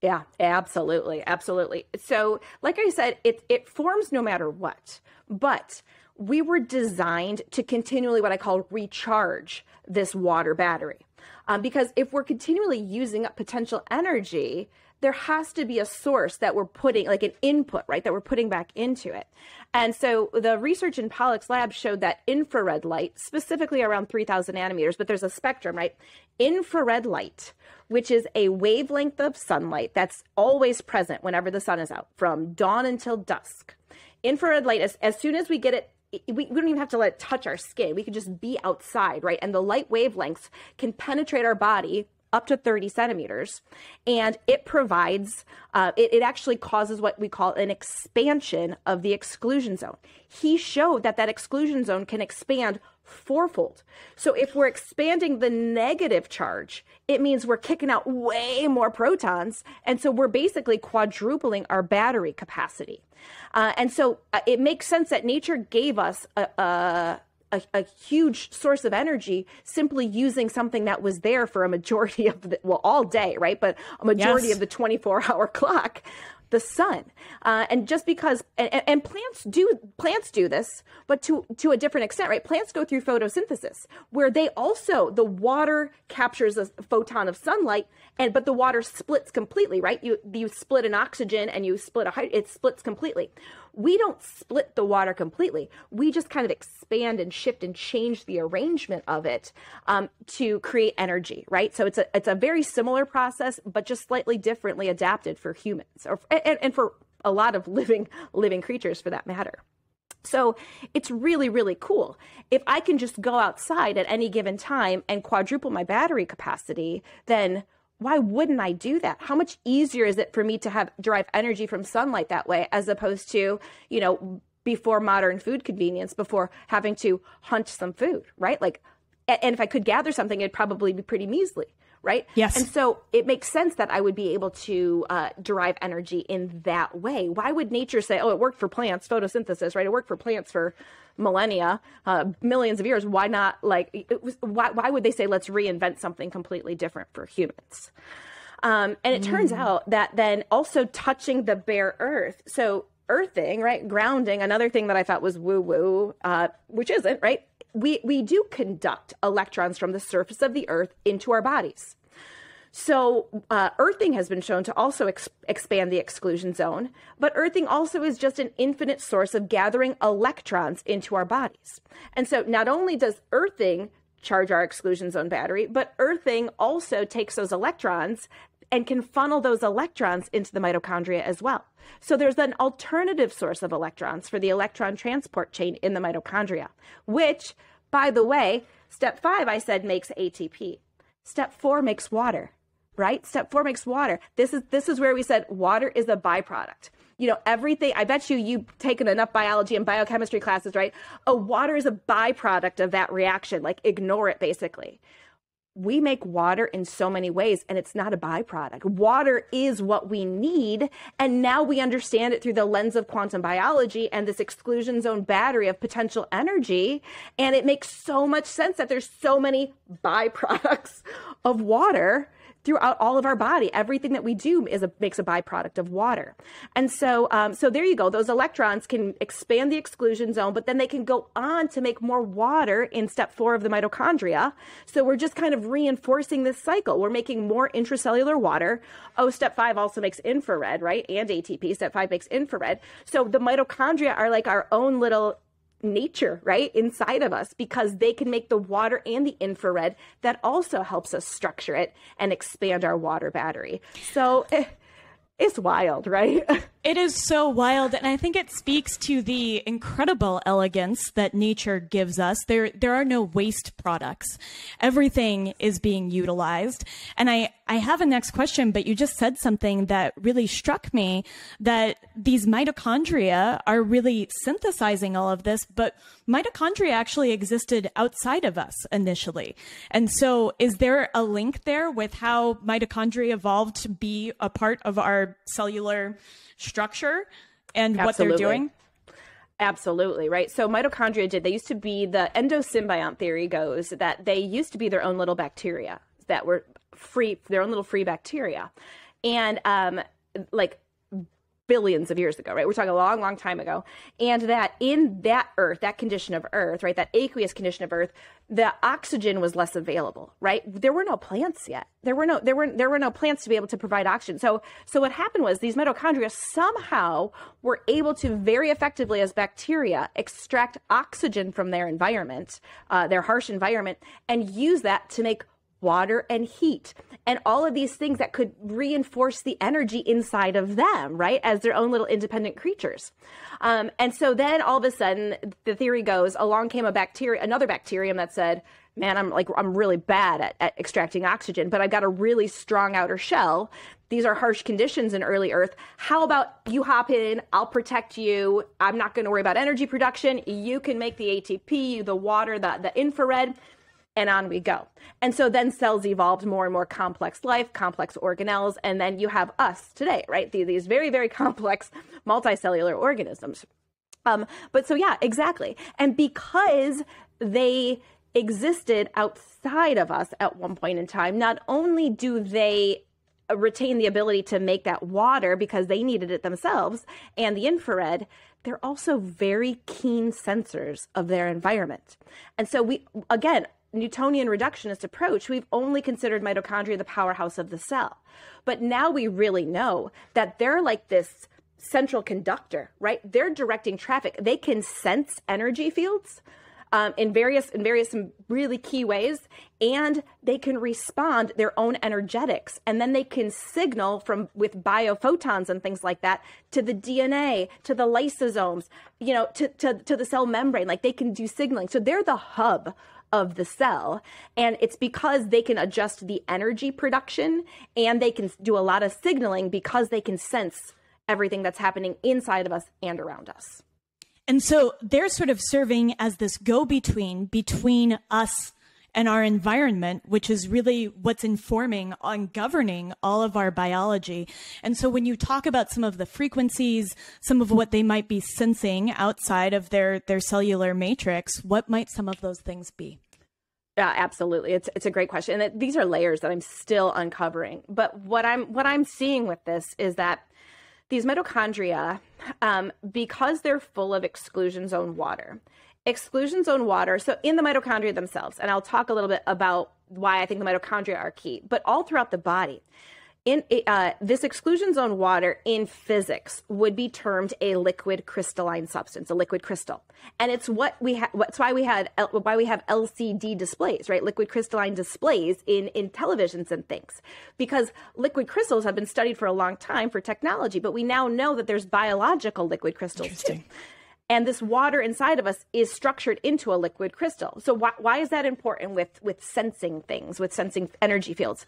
Yeah, absolutely. Absolutely. So, like I said, it it forms no matter what. But we were designed to continually what I call recharge this water battery. Um, because if we're continually using up potential energy, there has to be a source that we're putting, like an input, right, that we're putting back into it. And so the research in Pollack's lab showed that infrared light, specifically around 3000 nanometers, but there's a spectrum, right? Infrared light, which is a wavelength of sunlight that's always present whenever the sun is out, from dawn until dusk. Infrared light, as, as soon as we get it we, we don't even have to let it touch our skin. We can just be outside, right? And the light wavelengths can penetrate our body up to 30 centimeters. And it provides, uh, it, it actually causes what we call an expansion of the exclusion zone. He showed that that exclusion zone can expand fourfold. So if we're expanding the negative charge, it means we're kicking out way more protons. And so we're basically quadrupling our battery capacity. Uh, and so uh, it makes sense that nature gave us a, a a, a, huge source of energy simply using something that was there for a majority of the well all day right? But a majority yes. of the 24 hour clock the sun. Uh, and just because and, and, plants do plants do this but to to a different extent right? Plants go through photosynthesis where they also the water captures a photon of sunlight and but the water splits completely right? You you split an oxygen and you split a it splits completely we don't split the water completely. We just kind of expand and shift and change the arrangement of it um, to create energy, right? So it's a it's a very similar process, but just slightly differently adapted for humans or and, and for a lot of living living creatures for that matter. So it's really, really cool. If I can just go outside at any given time and quadruple my battery capacity, then why wouldn't I do that? How much easier is it for me to have derive energy from sunlight that way as opposed to, you know, before modern food convenience, before having to hunt some food, right? Like, and if I could gather something, it'd probably be pretty measly, right? Yes. And so it makes sense that I would be able to uh, derive energy in that way. Why would nature say, oh, it worked for plants, photosynthesis, right? It worked for plants for millennia, uh, millions of years. Why not like was, why why would they say let's reinvent something completely different for humans? Um, and it mm. turns out that then also touching the bare earth. So earthing, right? Grounding, another thing that I thought was woo woo, uh, which isn't, right? We, we do conduct electrons from the surface of the earth into our bodies. So, uh, earthing has been shown to also ex- expand the exclusion zone, but earthing also is just an infinite source of gathering electrons into our bodies. And so, not only does earthing charge our exclusion zone battery, but earthing also takes those electrons and can funnel those electrons into the mitochondria as well. So there's an alternative source of electrons for the electron transport chain in the mitochondria, which, by the way, step five I said makes ATP. Step four makes water right? Step four makes water. This is this is where we said water is a byproduct. You know, everything I bet you you've taken enough biology and biochemistry classes, right? Oh, water is a byproduct of that reaction. Like ignore it basically. We make water in so many ways and it's not a byproduct. Water is what we need. And now we understand it through the lens of quantum biology and this exclusion zone battery of potential energy. And it makes so much sense that there's so many byproducts of water throughout all of our body. Everything that we do is a, makes a byproduct of water. And so, um, so there you go. Those electrons can expand the exclusion zone, but then they can go on to make more water in step four of the mitochondria. So we're just kind of reinforcing this cycle. We're making more intracellular water. Oh, step five also makes infrared, right? And ATP. Step five makes infrared. So the mitochondria are like our own little nature, right, inside of us because they can make the water and the infrared that also helps us structure it and expand our water battery. So eh, it's wild, right? It is so wild, and I think it speaks to the incredible elegance that nature gives us. There, there are no waste products. Everything is being utilized. And I, I have a next question, but you just said something that really struck me that these mitochondria are really synthesizing all of this, but mitochondria actually existed outside of us initially. And so is there a link there with how mitochondria evolved to be a part of our cellular structure and Absolutely. what they're doing? Absolutely, right. So mitochondria did, they used to be, the endosymbiont theory goes that they used to be their own little bacteria that were free, their own little free bacteria. And um, like billions of years ago, right? We're talking a long, long time ago. And that in that earth, that condition of earth, right, that aqueous condition of earth, the oxygen was less available, right? There were no plants yet. There were no there were there were no plants to be able to provide oxygen. So so what happened was these mitochondria somehow were able to very effectively as bacteria extract oxygen from their environment, uh, their harsh environment, and use that to make water and heat and all of these things that could reinforce the energy inside of them right as their own little independent creatures. Um, and so then all of a sudden the theory goes along came a bacteria another bacterium that said man i'm like i'm really bad at, at extracting oxygen but i've got a really strong outer shell. These are harsh conditions in early earth. How about you hop in? I'll protect you. I'm not going to worry about energy production. You can make the atp the water the, the infrared and on we go. And so then cells evolved more and more complex life, complex organelles, and then you have us today, right? These very, very complex multicellular organisms. Um, but so, yeah, exactly. And because they existed outside of us at one point in time, not only do they retain the ability to make that water because they needed it themselves and the infrared, they're also very keen sensors of their environment. And so we again, Newtonian reductionist approach, we've only considered mitochondria the powerhouse of the cell. But now we really know that they're like this central conductor, right? They're directing traffic. They can sense energy fields um, in various in various really key ways, and they can respond their own energetics, and then they can signal from with biophotons and things like that to the DNA, to the lysosomes, you know, to to, to the cell membrane. Like they can do signaling. So they're the hub of the cell. And it's because they can adjust the energy production and they can do a lot of signaling because they can sense everything that's happening inside of us and around us. And so they're sort of serving as this go between between us and our environment, which is really what's informing and governing all of our biology. And so when you talk about some of the frequencies, some of what they might be sensing outside of their, their cellular matrix, what might some of those things be? Yeah, absolutely. It's it's a great question, and these are layers that I'm still uncovering. But what I'm what I'm seeing with this is that these mitochondria, um, because they're full of exclusion zone water, exclusion zone water, so in the mitochondria themselves, and I'll talk a little bit about why I think the mitochondria are key, but all throughout the body. In uh, this exclusion zone water in physics would be termed a liquid crystalline substance, a liquid crystal, and it's what we have. That's why we had why we have LCD displays, right? Liquid crystalline displays in in televisions and things, because liquid crystals have been studied for a long time for technology, but we now know that there's biological liquid crystals too and this water inside of us is structured into a liquid crystal. So why, why is that important with with sensing things, with sensing energy fields?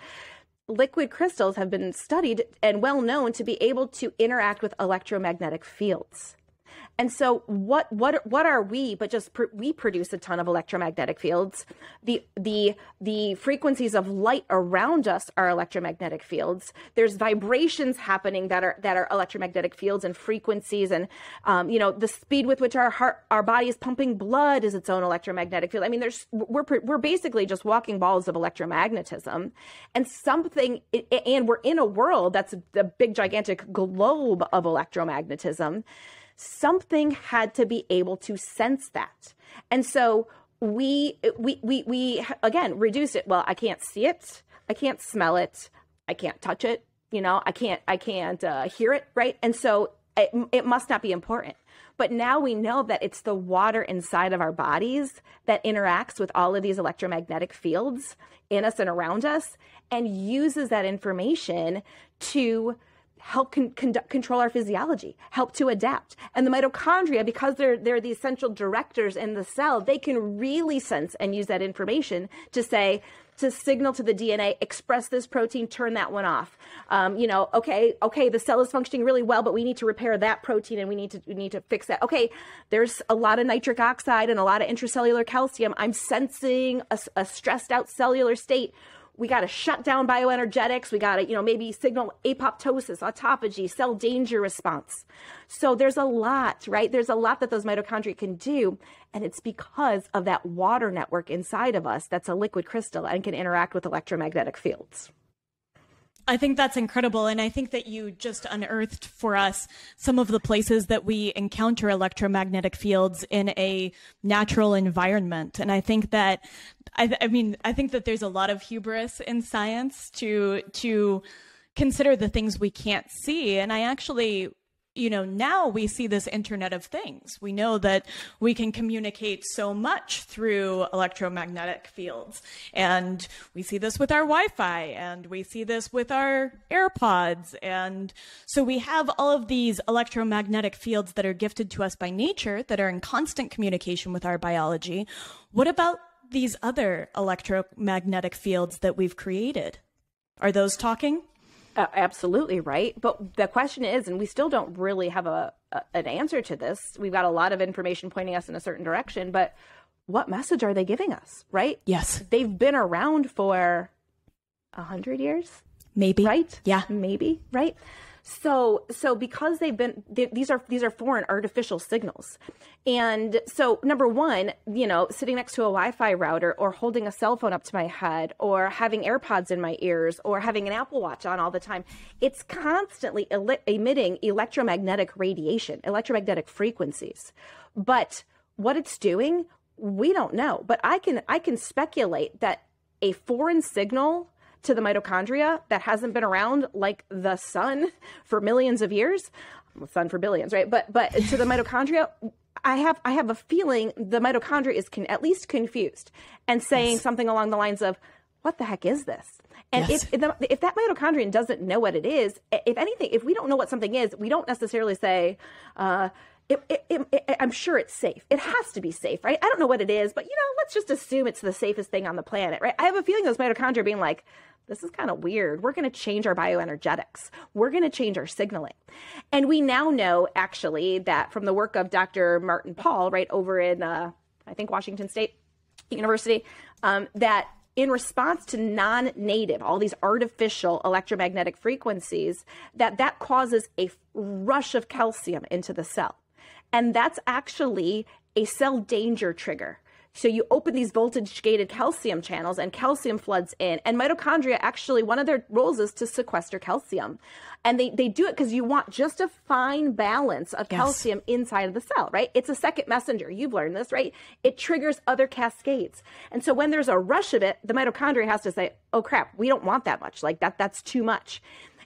Liquid crystals have been studied and well known to be able to interact with electromagnetic fields. And so what what what are we but just pr- we produce a ton of electromagnetic fields. The the the frequencies of light around us are electromagnetic fields. There's vibrations happening that are that are electromagnetic fields and frequencies and um, you know the speed with which our heart our body is pumping blood is its own electromagnetic field. I mean there's we're we're basically just walking balls of electromagnetism and something and we're in a world that's a big gigantic globe of electromagnetism something had to be able to sense that. And so we we we we again reduce it. Well, I can't see it, I can't smell it, I can't touch it, you know, I can't I can't uh, hear it, right? And so it, it must not be important. But now we know that it's the water inside of our bodies that interacts with all of these electromagnetic fields in us and around us and uses that information to help con- con- control our physiology, help to adapt. And the mitochondria, because they're they're the essential directors in the cell, they can really sense and use that information to say to signal to the DNA, express this protein, turn that one off. Um, you know, okay, okay, the cell is functioning really well, but we need to repair that protein and we need to we need to fix that. Okay, there's a lot of nitric oxide and a lot of intracellular calcium. I'm sensing a, a stressed out cellular state we got to shut down bioenergetics. We got to, you know, maybe signal apoptosis, autophagy, cell danger response. So there's a lot, right? There's a lot that those mitochondria can do. And it's because of that water network inside of us that's a liquid crystal and can interact with electromagnetic fields. I think that's incredible. And I think that you just unearthed for us some of the places that we encounter electromagnetic fields in a natural environment. And I think that, I, I mean, I think that there's a lot of hubris in science to, to, consider the things we can't see. And I actually you know, now we see this Internet of Things. We know that we can communicate so much through electromagnetic fields. And we see this with our Wi Fi, and we see this with our AirPods. And so we have all of these electromagnetic fields that are gifted to us by nature that are in constant communication with our biology. What about these other electromagnetic fields that we've created? Are those talking? Uh, absolutely right. But the question is, and we still don't really have a, a, an answer to this. We've got a lot of information pointing us in a certain direction, but what message are they giving us? Right? Yes. They've been around for a hundred years. Maybe. Right? Yeah. Maybe. Right. So so because they've been they, these are these are foreign artificial signals. And so number 1, you know, sitting next to a Wi-Fi router or holding a cell phone up to my head or having AirPods in my ears or having an Apple Watch on all the time, it's constantly el- emitting electromagnetic radiation, electromagnetic frequencies. But what it's doing, we don't know. But I can I can speculate that a foreign signal to the mitochondria that hasn't been around like the sun for millions of years the sun for billions right but but to the mitochondria I have I have a feeling the mitochondria is con- at least confused and saying yes. something along the lines of what the heck is this and yes. if, if, the, if, that mitochondrion doesn't know what it is, if anything, if we don't know what something is, we don't necessarily say, uh, it, it, it, I'm sure it's safe. It has to be safe, right? I don't know what it is, but you know, let's just assume it's the safest thing on the planet, right? I have a feeling those mitochondria being like, this is kind of weird. We're going to change our bioenergetics. We're going to change our signaling. And we now know actually that from the work of Dr. Martin Pall, right over in, uh, I think, Washington State University, um, that in response to non-native all these artificial electromagnetic frequencies that that causes a rush of calcium into the cell and that's actually a cell danger trigger so you open these voltage gated calcium channels and calcium floods in. And mitochondria actually, one of their roles is to sequester calcium. And they, they do it because you want just a fine balance of yes. calcium inside of the cell, right? It's a second messenger. You've learned this, right? It triggers other cascades. And so when there's a rush of it, the mitochondria has to say, oh crap, we don't want that much. Like that, that's too much.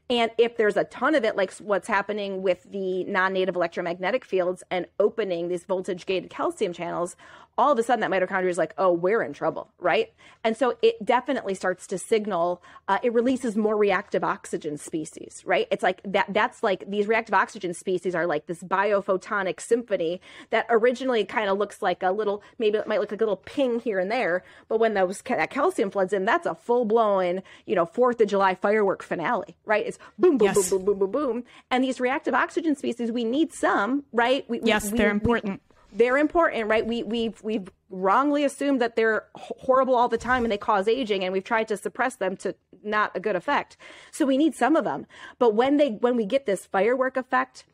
And if there's a ton of it, like what's happening with the non native electromagnetic fields and opening these voltage gated calcium channels, all of a sudden that mitochondria is like, oh, we're in trouble, right? And so it definitely starts to signal. Uh, it releases more reactive oxygen species, right? It's like that. That's like these reactive oxygen species are like this biophotonic symphony that originally kind of looks like a little, maybe it might look like a little ping here and there, but when those that calcium floods in, that's a full blown, you know, Fourth of July firework finale, right? It's boom, boom, yes. boom, boom, boom, boom, boom, and these reactive oxygen species, we need some, right? We, yes, we, they're we, important. They're important, right? We we've we've wrongly assumed that they're horrible all the time and they cause aging, and we've tried to suppress them to not a good effect. So we need some of them. But when they when we get this firework effect,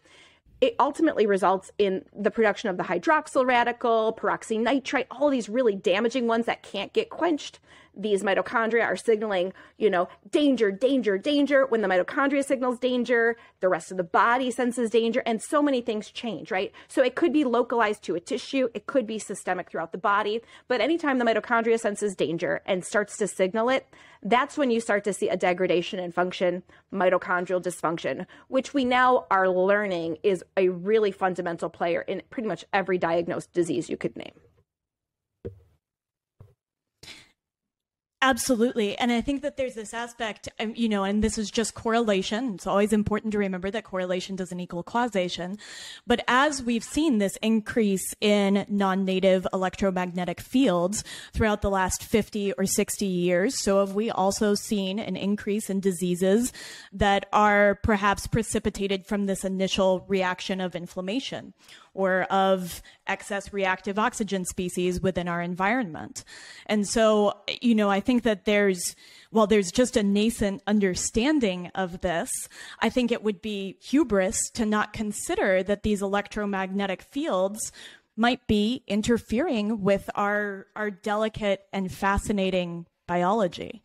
it ultimately results in the production of the hydroxyl radical, peroxynitrite, all these really damaging ones that can't get quenched these mitochondria are signaling, you know, danger, danger, danger. When the mitochondria signals danger, the rest of the body senses danger, and so many things change, right? So it could be localized to a tissue, it could be systemic throughout the body, but anytime the mitochondria senses danger and starts to signal it, that's when you start to see a degradation in function, mitochondrial dysfunction, which we now are learning is a really fundamental player in pretty much every diagnosed disease you could name. Absolutely. And I think that there's this aspect, um, you know, and this is just correlation. It's always important to remember that correlation doesn't equal causation. But as we've seen this increase in non native electromagnetic fields throughout the last 50 or 60 years, so have we also seen an increase in diseases that are perhaps precipitated from this initial reaction of inflammation or of excess reactive oxygen species within our environment. And so, you know, I think that there's, while there's just a nascent understanding of this, I think it would be hubris to not consider that these electromagnetic fields might be interfering with our, our delicate and fascinating biology.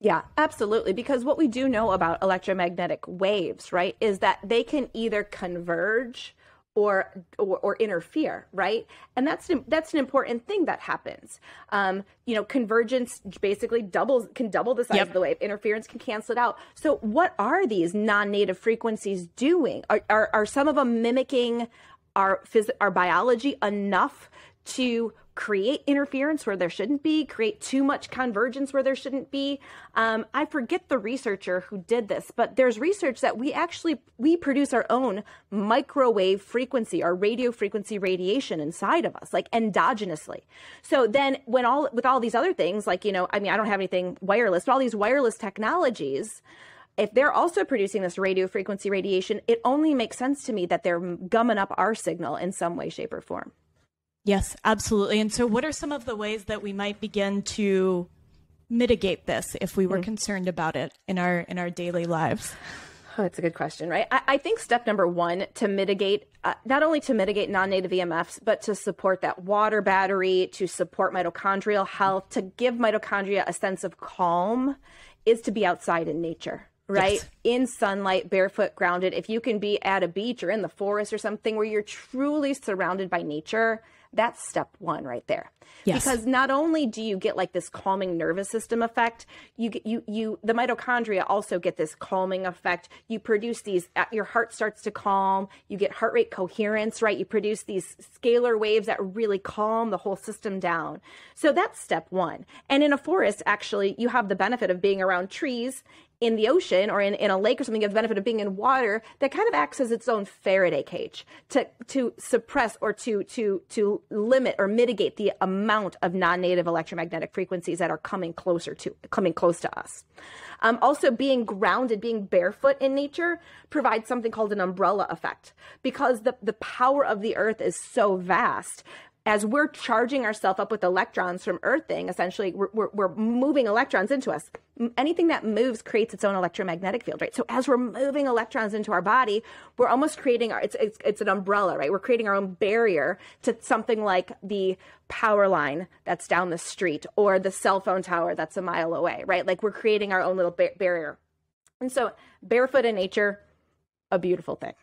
Yeah, absolutely. Because what we do know about electromagnetic waves, right, is that they can either converge or, or, or interfere, right? And that's that's an important thing that happens. Um, you know, convergence basically doubles can double the size yep. of the wave. Interference can cancel it out. So, what are these non-native frequencies doing? Are are, are some of them mimicking our phys- our biology enough to create interference where there shouldn't be, create too much convergence where there shouldn't be. Um, I forget the researcher who did this, but there's research that we actually we produce our own microwave frequency, our radio frequency radiation inside of us, like endogenously. So then, when all with all these other things, like you know, I mean, I don't have anything wireless, but all these wireless technologies if they're also producing this radio frequency radiation, it only makes sense to me that they're gumming up our signal in some way, shape, or form. Yes, absolutely. And so, what are some of the ways that we might begin to mitigate this if we were mm. concerned about it in our in our daily lives? Oh, that's a good question, right? I, I think step number one to mitigate, uh, not only to mitigate non-native EMFs, but to support that water battery, to support mitochondrial health, to give mitochondria a sense of calm, is to be outside in nature right? Yes. In sunlight, barefoot, grounded. If you can be at a beach or in the forest or something where you're truly surrounded by nature, that's step one right there. Yes. Because not only do you get like this calming nervous system effect, you get you you the mitochondria also get this calming effect. You produce these uh, your heart starts to calm, you get heart rate coherence, right? You produce these scalar waves that really calm the whole system down. So that's step 1. And in a forest actually, you have the benefit of being around trees in the ocean or in, in a lake or something, you have the benefit of being in water that kind of acts as its own Faraday cage to to suppress or to to to limit or mitigate the amount of non-native electromagnetic frequencies that are coming closer to coming close to us. Um, also, being grounded, being barefoot in nature provides something called an umbrella effect because the, the power of the earth is so vast as we're charging ourselves up with electrons from earthing, essentially, we're, we're, we're, moving electrons into us. Anything that moves creates its own electromagnetic field, right? So as we're moving electrons into our body, we're almost creating our, it's, it's, it's an umbrella, right? We're creating our own barrier to something like the power line that's down the street or the cell phone tower that's a mile away, right? Like we're creating our own little ba- barrier. And so barefoot in nature, a beautiful thing.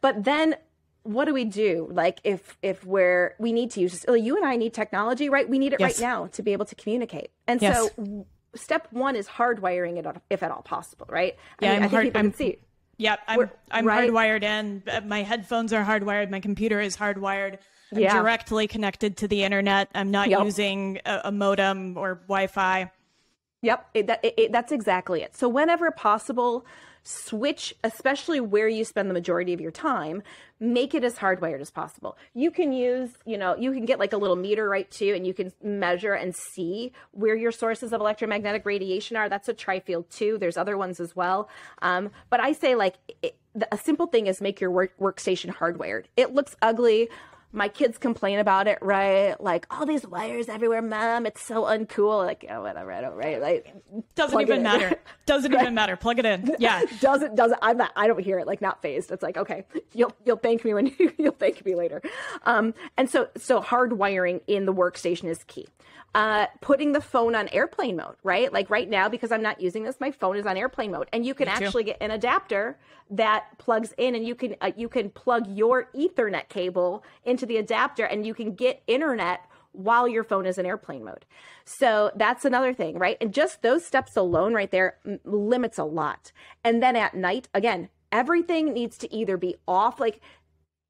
But then what do we do like if if we're we need to use you and i need technology right we need it yes. right now to be able to communicate and yes. so step one is hardwiring it if at all possible right yeah I, mean, I think hard, people I'm, can see Yep, I'm, I'm right? hardwired in. Uh, my headphones are hardwired. My computer is hardwired. I'm yeah. directly connected to the internet. I'm not yep. using a, a, modem or Wi-Fi. Yep, it, that, it, that's exactly it. So whenever possible, switch, especially where you spend the majority of your time, make it as hardwired as possible. You can use, you know, you can get like a little meter right too, and you can measure and see where your sources of electromagnetic radiation are. That's a tri-field too. There's other ones as well. Um, but I say like it, a simple thing is make your work, workstation hardwired. It looks ugly my kids complain about it, right? Like all these wires everywhere, mom. It's so uncool. Like oh, whatever, I don't right. Like doesn't even matter. Doesn't right? even matter. Plug it in. Yeah. doesn't doesn't. I'm not. I don't hear it. Like not fazed. It's like okay, you'll you'll thank me when you, you'll thank me later. Um, and so so hard wiring in the workstation is key uh, putting the phone on airplane mode, right? Like right now, because I'm not using this, my phone is on airplane mode, and you can actually get an adapter that plugs in, and you can uh, you can plug your Ethernet cable into the adapter, and you can get internet while your phone is in airplane mode. So that's another thing, right? And just those steps alone, right there, m- limits a lot. And then at night, again, everything needs to either be off, like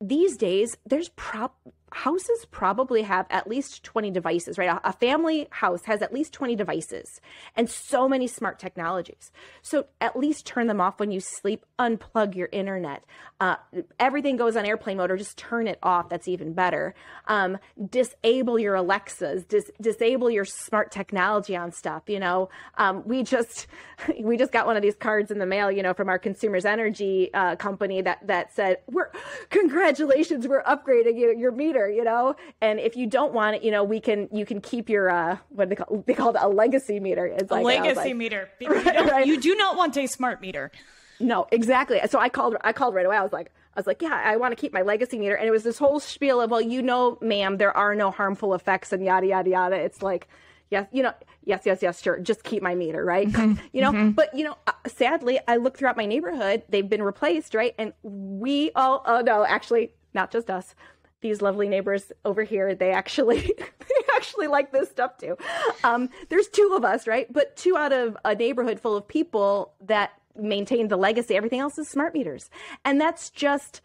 these days there's prop houses probably have at least 20 devices, right? A, family house has at least 20 devices and so many smart technologies. So at least turn them off when you sleep, unplug your internet. Uh, everything goes on airplane mode or just turn it off. That's even better. Um, disable your Alexas, dis- disable your smart technology on stuff. You know, um, we just, we just got one of these cards in the mail, you know, from our consumers energy uh, company that, that said, we're, congratulations, we're upgrading your, your meter you know. And if you don't want it, you know, we can you can keep your uh what they call they call it a legacy meter. It's like, a legacy like, meter. Right, you, right. you do not want a smart meter. No, exactly. So I called I called right away. I was like, I was like, yeah, I want to keep my legacy meter. And it was this whole spiel of, well, you know, ma'am, there are no harmful effects and yada yada yada. It's like, yes, you know, yes, yes, yes, sure, just keep my meter, right? Mm-hmm. You know, mm-hmm. but you know, uh, sadly, I look throughout my neighborhood; they've been replaced, right? And we all, oh no, actually, not just us, these lovely neighbors over here they actually they actually like this stuff too. Um, there's two of us right? But two out of a neighborhood full of people that maintain the legacy everything else is smart meters. And that's just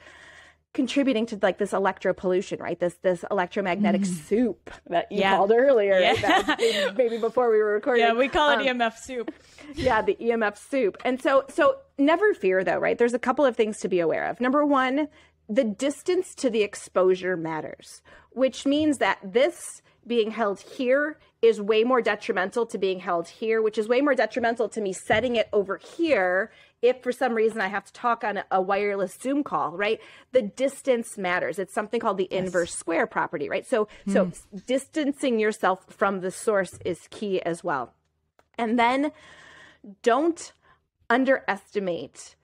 contributing to like this electro pollution right? This this electromagnetic mm. soup that you yeah. called earlier. Yeah. maybe, before we were recording. Yeah we call it um, emf soup. yeah the emf soup. And so so never fear though right? There's a couple of things to be aware of. Number one the distance to the exposure matters, which means that this being held here is way more detrimental to being held here, which is way more detrimental to me setting it over here if for some reason I have to talk on a, wireless Zoom call, right? The distance matters. It's something called the yes. inverse square property, right? So mm. so hmm. distancing yourself from the source is key as well. And then don't underestimate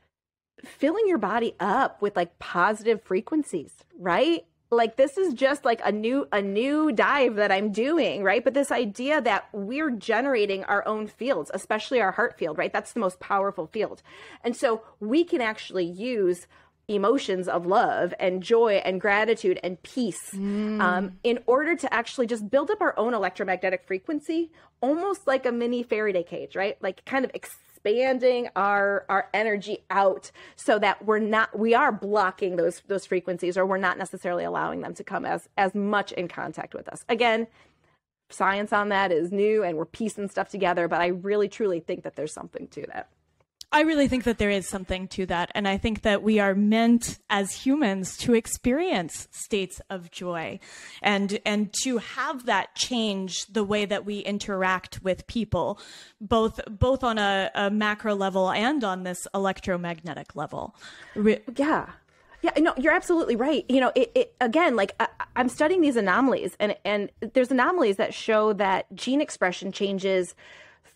filling your body up with like positive frequencies, right? Like this is just like a new a new dive that I'm doing, right? But this idea that we're generating our own fields, especially our heart field, right? That's the most powerful field. And so we can actually use emotions of love and joy and gratitude and peace mm. um, in order to actually just build up our own electromagnetic frequency, almost like a mini Faraday cage, right? Like kind of expanding our our energy out so that we're not we are blocking those those frequencies or we're not necessarily allowing them to come as as much in contact with us. Again science on that is new and we're piecing stuff together but i really truly think that there's something to that I really think that there is something to that. And I think that we are meant as humans to experience states of joy and, and to have that change the way that we interact with people, both, both on a, a macro level and on this electromagnetic level. Re- yeah. Yeah, no, you're absolutely right. You know, it, it again, like I, am studying these anomalies, and and there's anomalies that show that gene expression changes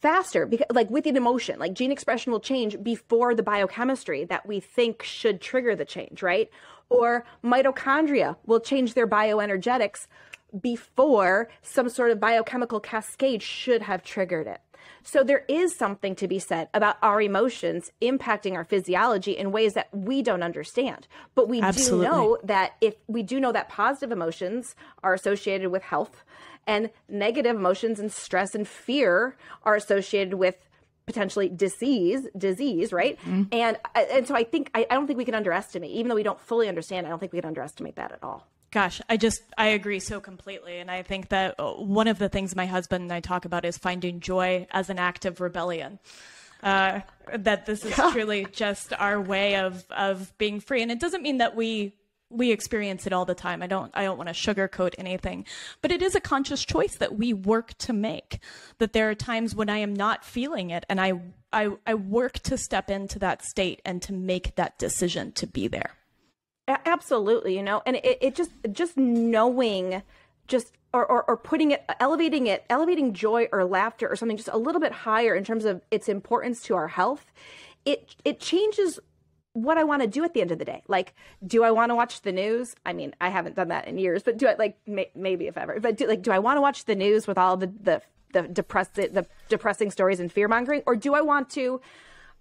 faster because like with an emotion. Like gene expression will change before the biochemistry that we think should trigger the change right? Or mitochondria will change their bioenergetics before some sort of biochemical cascade should have triggered it so there is something to be said about our emotions impacting our physiology in ways that we don't understand. But we Absolutely. do know that if we do know that positive emotions are associated with health and negative emotions and stress and fear are associated with potentially disease disease right mm-hmm. and and so i think I, I don't think we can underestimate even though we don't fully understand i don't think we can underestimate that at all Gosh, I just I agree so completely, and I think that uh, one of the things my husband and I talk about is finding joy as an act of rebellion. Uh, that this is truly just our way of of being free, and it doesn't mean that we we experience it all the time. I don't I don't want to sugarcoat anything, but it is a conscious choice that we work to make. That there are times when I am not feeling it, and I I, I work to step into that state and to make that decision to be there. Absolutely, you know, and it, it just just knowing just or, or, or putting it elevating it elevating joy or laughter or something just a little bit higher in terms of its importance to our health it it changes what I want to do at the end of the day. Like, do I want to watch the news? I mean, I haven't done that in years, but do I like may, maybe if ever? But do like do I want to watch the news with all the the the depressed the depressing stories and fear mongering, or do I want to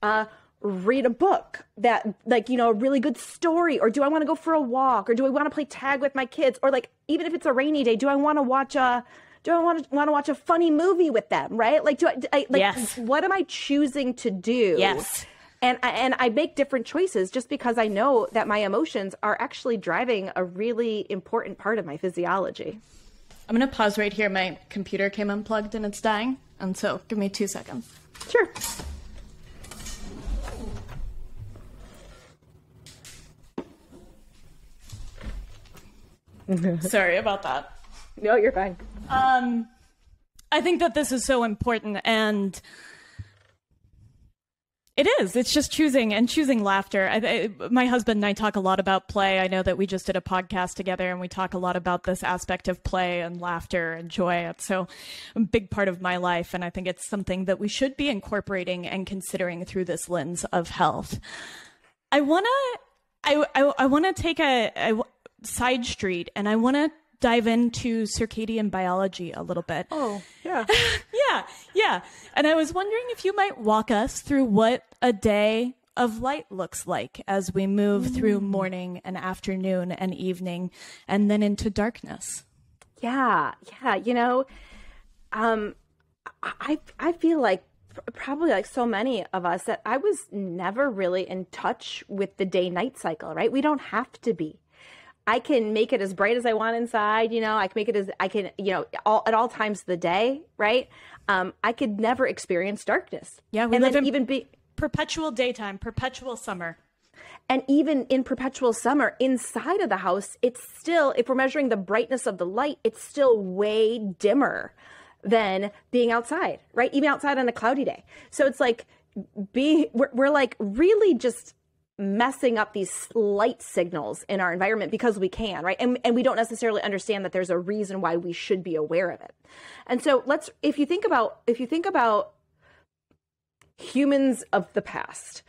uh, read a book that like you know a really good story or do i want to go for a walk or do i want to play tag with my kids or like even if it's a rainy day do i want to watch a do i want to want to watch a funny movie with them right like do i, I like yes. what am i choosing to do yes and I, and I make different choices just because I know that my emotions are actually driving a really important part of my physiology. I'm going to pause right here. My computer came unplugged and it's dying. And so give me two seconds. Sure. Sorry about that. No, you're fine. Um, I think that this is so important, and it is. It's just choosing and choosing laughter. I, I, my husband and I talk a lot about play. I know that we just did a podcast together, and we talk a lot about this aspect of play and laughter and joy. It's so a big part of my life, and I think it's something that we should be incorporating and considering through this lens of health. I wanna. I, I, I want to take a, a side street and I want to dive into circadian biology a little bit. Oh, yeah. yeah, yeah. And I was wondering if you might walk us through what a day of light looks like as we move mm. through morning and afternoon and evening and then into darkness. Yeah, yeah. You know, um, I I feel like probably like so many of us that I was never really in touch with the day night cycle, right? We don't have to be. I can make it as bright as I want inside. You know, I can make it as I can, you know, all, at all times of the day, right? Um, I could never experience darkness. Yeah, we and live in even be perpetual daytime, perpetual summer. And even in perpetual summer, inside of the house, it's still, if we're measuring the brightness of the light, it's still way dimmer than being outside, right? Even outside on a cloudy day. So it's like be we're, we're like really just messing up these light signals in our environment because we can, right? And, and we don't necessarily understand that there's a reason why we should be aware of it. And so let's, if you think about, if you think about humans of the past,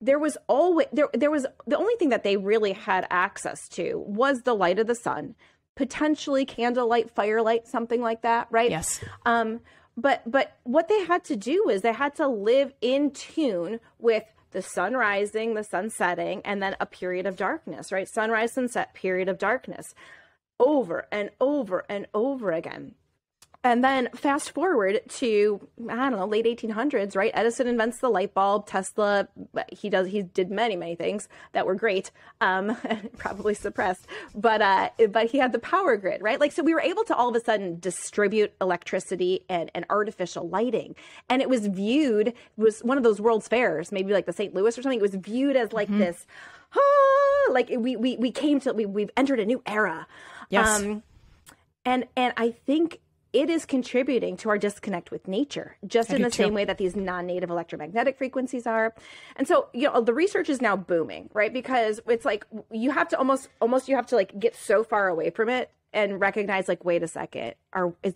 there was always, there, there was, the only thing that they really had access to was the light of the sun, potentially candlelight, firelight, something like that, right? Yes. Um, but, but what they had to do is they had to live in tune with the sun rising, the sun setting, and then a period of darkness, right? Sunrise, sunset, period of darkness over and over and over again. And then fast forward to I don't know late 1800s, right? Edison invents the light bulb. Tesla, he does he did many many things that were great, um, probably suppressed, but uh, but he had the power grid, right? Like so, we were able to all of a sudden distribute electricity and, and artificial lighting, and it was viewed was one of those World's Fairs, maybe like the St. Louis or something. It was viewed as like mm-hmm. this, ah, like we we we came to we we've entered a new era. Yes. Um, and and I think it is contributing to our disconnect with nature, just I in the too. same way that these non-native electromagnetic frequencies are. And so, you know, the research is now booming, right? Because it's like you have to almost almost you have to like get so far away from it and recognize like wait a second, are is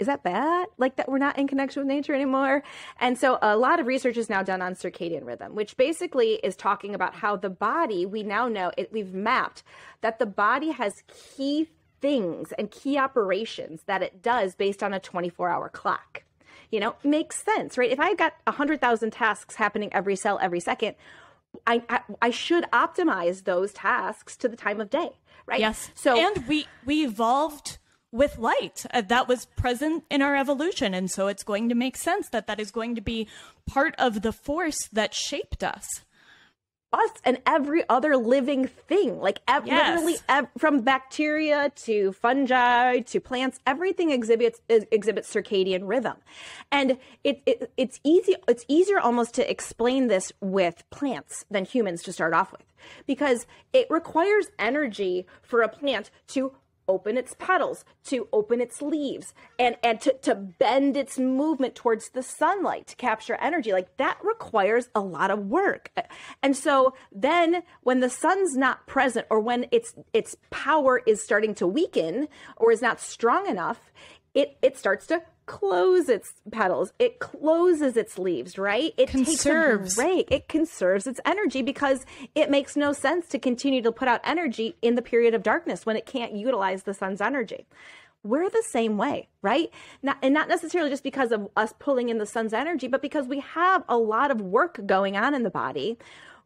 is that bad? Like that we're not in connection with nature anymore? And so a lot of research is now done on circadian rhythm, which basically is talking about how the body, we now know it, we've mapped that the body has key things and key operations that it does based on a 24 hour clock. You know, makes sense, right? If I've got 100,000 tasks happening every cell every second, I, I, I should optimize those tasks to the time of day, right? Yes. So and we we evolved with light uh, that was present in our evolution, and so it's going to make sense that that is going to be part of the force that shaped us. Us and every other living thing. Like ev- yes. literally ev- from bacteria to fungi to plants everything exhibits exhibits circadian rhythm. And it, it it's easy it's easier almost to explain this with plants than humans to start off with. Because it requires energy for a plant to open its petals, to open its leaves, and, and to, to bend its movement towards the sunlight to capture energy. Like that requires a lot of work. And so then when the sun's not present or when its its power is starting to weaken or is not strong enough, it, it starts to close its petals. It closes its leaves, right? It conserves. takes a break. It conserves its energy because it makes no sense to continue to put out energy in the period of darkness when it can't utilize the sun's energy. We're the same way, right? Not, and not necessarily just because of us pulling in the sun's energy, but because we have a lot of work going on in the body.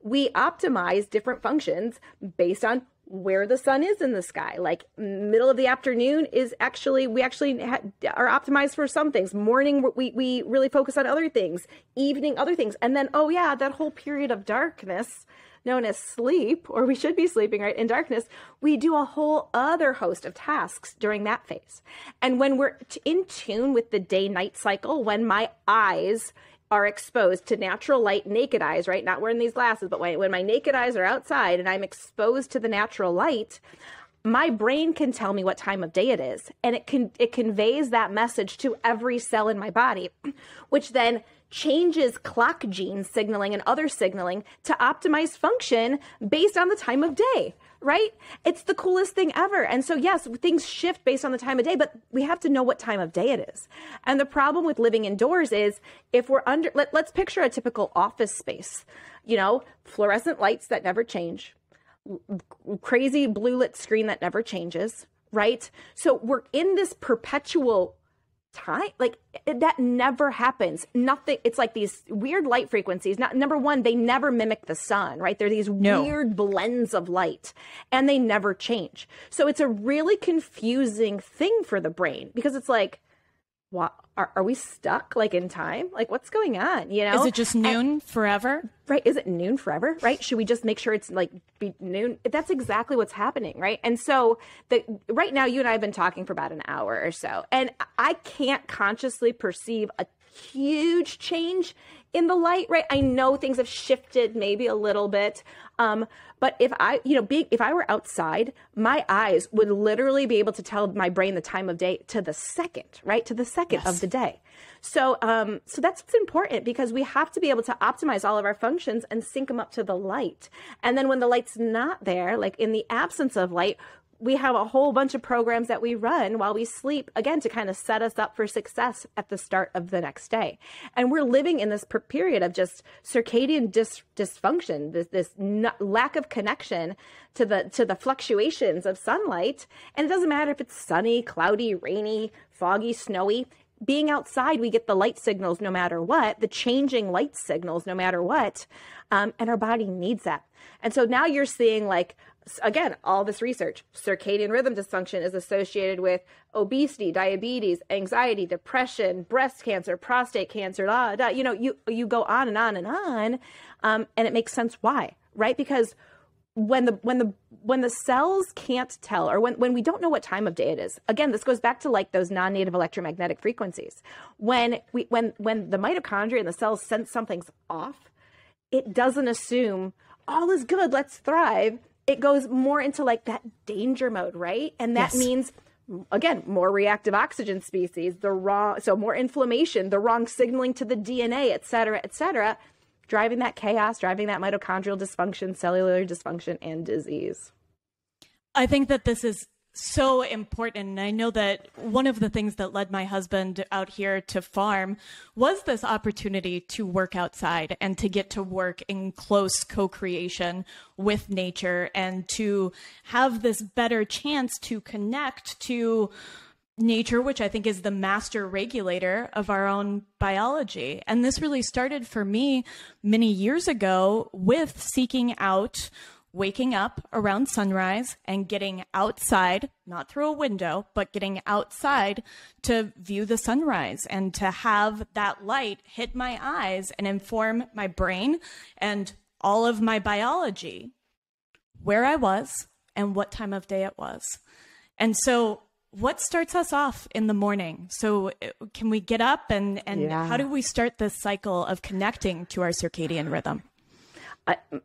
We optimize different functions based on where the sun is in the sky. Like middle of the afternoon is actually we actually ha- are optimized for some things. Morning we we really focus on other things. Evening other things. And then oh yeah, that whole period of darkness known as sleep or we should be sleeping right in darkness, we do a whole other host of tasks during that phase. And when we're in tune with the day night cycle, when my eyes are exposed to natural light naked eyes, right? Not wearing these glasses, but when, when my naked eyes are outside and I'm exposed to the natural light, my brain can tell me what time of day it is and it can it conveys that message to every cell in my body which then changes clock gene signaling and other signaling to optimize function based on the time of day right? It's the coolest thing ever. And so, yes, things shift based on the time of day, but we have to know what time of day it is. And the problem with living indoors is if we're under, let, let's picture a typical office space, you know, fluorescent lights that never change, crazy blue lit screen that never changes, right? So we're in this perpetual time like that never happens. Nothing it's like these weird light frequencies. Not number one they never mimic the sun right? They're these no. weird blends of light and they never change. So it's a really confusing thing for the brain because it's like what are, are we stuck like in time? Like what's going on you know? Is it just noon and, forever? Right is it noon forever right? Should we just make sure it's like be noon? That's exactly what's happening right? And so the right now you and i have been talking for about an hour or so and i can't consciously perceive a huge change in the light, right? I know things have shifted maybe a little bit. Um, but if I, you know, being, if I were outside, my eyes would literally be able to tell my brain the time of day to the second, right? To the second yes. of the day. So, um, so that's what's important because we have to be able to optimize all of our functions and sync them up to the light. And then when the light's not there, like in the absence of light, we have a whole bunch of programs that we run while we sleep, again, to kind of set us up for success at the start of the next day. And we're living in this period of just circadian dis- dysfunction, this, this n- lack of connection to the, to the fluctuations of sunlight. And it doesn't matter if it's sunny, cloudy, rainy, foggy, snowy. Being outside, we get the light signals no matter what, the changing light signals no matter what. Um, and our body needs that. And so now you're seeing like again, all this research, circadian rhythm dysfunction is associated with obesity, diabetes, anxiety, depression, breast cancer, prostate cancer, da, da. you know, you, you go on and on and on. Um, and it makes sense why, right? Because when the when the when the cells can't tell or when, when we don't know what time of day it is again this goes back to like those non-native electromagnetic frequencies when we when when the mitochondria and the cells sense something's off it doesn't assume all is good let's thrive it goes more into like that danger mode, right? And that yes. means again more reactive oxygen species the wrong so more inflammation the wrong signaling to the dna et cetera et cetera driving that chaos driving that mitochondrial dysfunction cellular dysfunction and disease i think that this is so important. And I know that one of the things that led my husband out here to farm was this opportunity to work outside and to get to work in close co creation with nature and to have this better chance to connect to nature, which I think is the master regulator of our own biology. And this really started for me many years ago with seeking out waking up around sunrise and getting outside, not through a window, but getting outside to view the sunrise and to have that light hit my eyes and inform my brain and all of my biology, where I was, and what time of day it was. And so, what starts us off in the morning? So, uh, can we get up and, and yeah. how do we start this cycle of connecting to our circadian rhythm?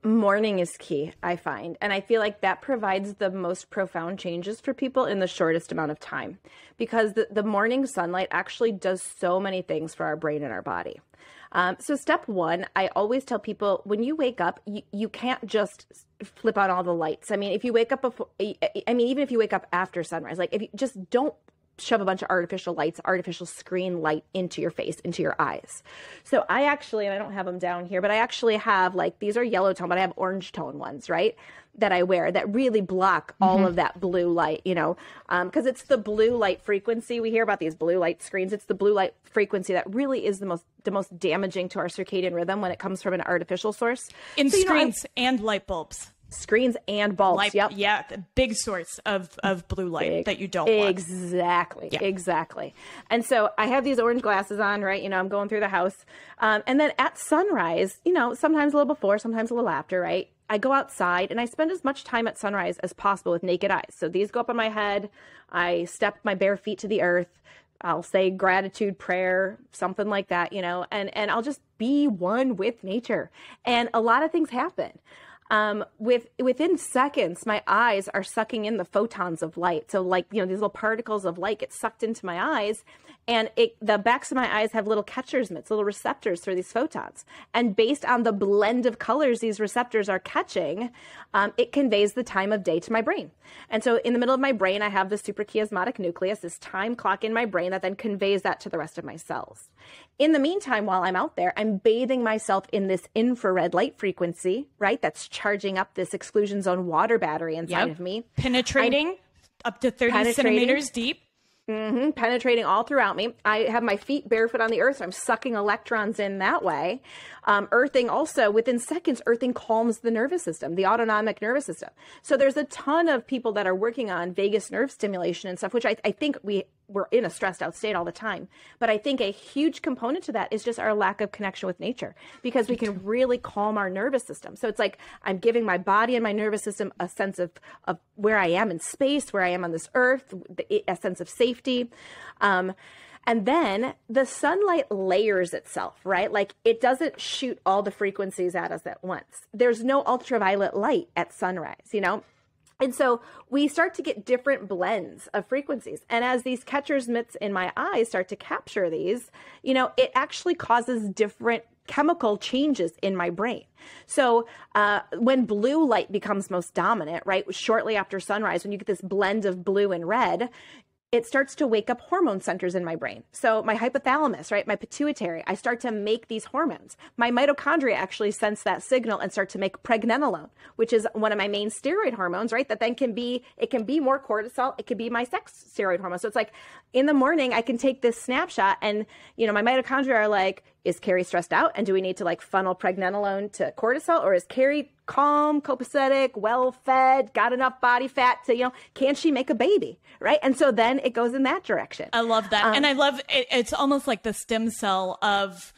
Morning is key, I find. And I feel like that provides the most profound changes for people in the shortest amount of time because the, the morning sunlight actually does so many things for our brain and our body. Um, so, step one, I always tell people when you wake up, you, you can't just flip on all the lights. I mean, if you wake up before, I mean, even if you wake up after sunrise, like if you just don't shove a bunch of artificial lights, artificial screen light into your face, into your eyes. So I actually, and I don't have them down here, but I actually have like these are yellow tone, but I have orange tone ones, right? That I wear that really block all mm-hmm. of that blue light, you know, because um, it's the blue light frequency. We hear about these blue light screens. It's the blue light frequency that really is the most the most damaging to our circadian rhythm when it comes from an artificial source. In so, screens know, and light bulbs screens and bulbs. Light, yep. Yeah, big source of, of blue light big, that you don't exactly, yeah. exactly. And so I have these orange glasses on, right? You know, I'm going through the house, um, and then at sunrise, you know, sometimes a little before, sometimes a little after, right? I go outside and I spend as much time at sunrise as possible with naked eyes. So these go up on my head. I step my bare feet to the earth. I'll say gratitude prayer, something like that, you know, and and I'll just be one with nature. And a lot of things happen um, with within seconds, my eyes are sucking in the photons of light. So, like you know, these little particles of light get sucked into my eyes, and it, the backs of my eyes have little catcher's mitts, little receptors for these photons. And based on the blend of colors these receptors are catching, um, it conveys the time of day to my brain. And so, in the middle of my brain, I have the suprachiasmatic nucleus, this time clock in my brain that then conveys that to the rest of my cells. In the meantime, while I'm out there, I'm bathing myself in this infrared light frequency, right? That's charging up this exclusion zone water battery inside yep. of me. Penetrating I'm up to 30 centimeters deep. Mm-hmm, penetrating all throughout me. I have my feet barefoot on the earth, so I'm sucking electrons in that way. Um, earthing also, within seconds, earthing calms the nervous system, the autonomic nervous system. So there's a ton of people that are working on vagus nerve stimulation and stuff, which I, I think we we're in a stressed out state all the time. But I think a huge component to that is just our lack of connection with nature because we can really calm our nervous system. So it's like I'm giving my body and my nervous system a sense of, of where I am in space, where I am on this earth, a sense of safety. Um, and then the sunlight layers itself, right? Like it doesn't shoot all the frequencies at us at once. There's no ultraviolet light at sunrise, you know? And so we start to get different blends of frequencies. And as these catcher's mitts in my eyes start to capture these, you know, it actually causes different chemical changes in my brain. So uh, when blue light becomes most dominant, right, shortly after sunrise, when you get this blend of blue and red, it starts to wake up hormone centers in my brain. So my hypothalamus, right, my pituitary, I start to make these hormones. My mitochondria actually sense that signal and start to make pregnenolone, which is one of my main steroid hormones, right? That then can be it can be more cortisol, it can be my sex steroid hormone. So it's like in the morning I can take this snapshot and you know my mitochondria are like is Carrie stressed out? And do we need to like funnel pregnenolone to cortisol? Or is Carrie calm, copacetic, well fed, got enough body fat to, you know, can she make a baby? Right. And so then it goes in that direction. I love that. Um, and I love it, it's almost like the stem cell of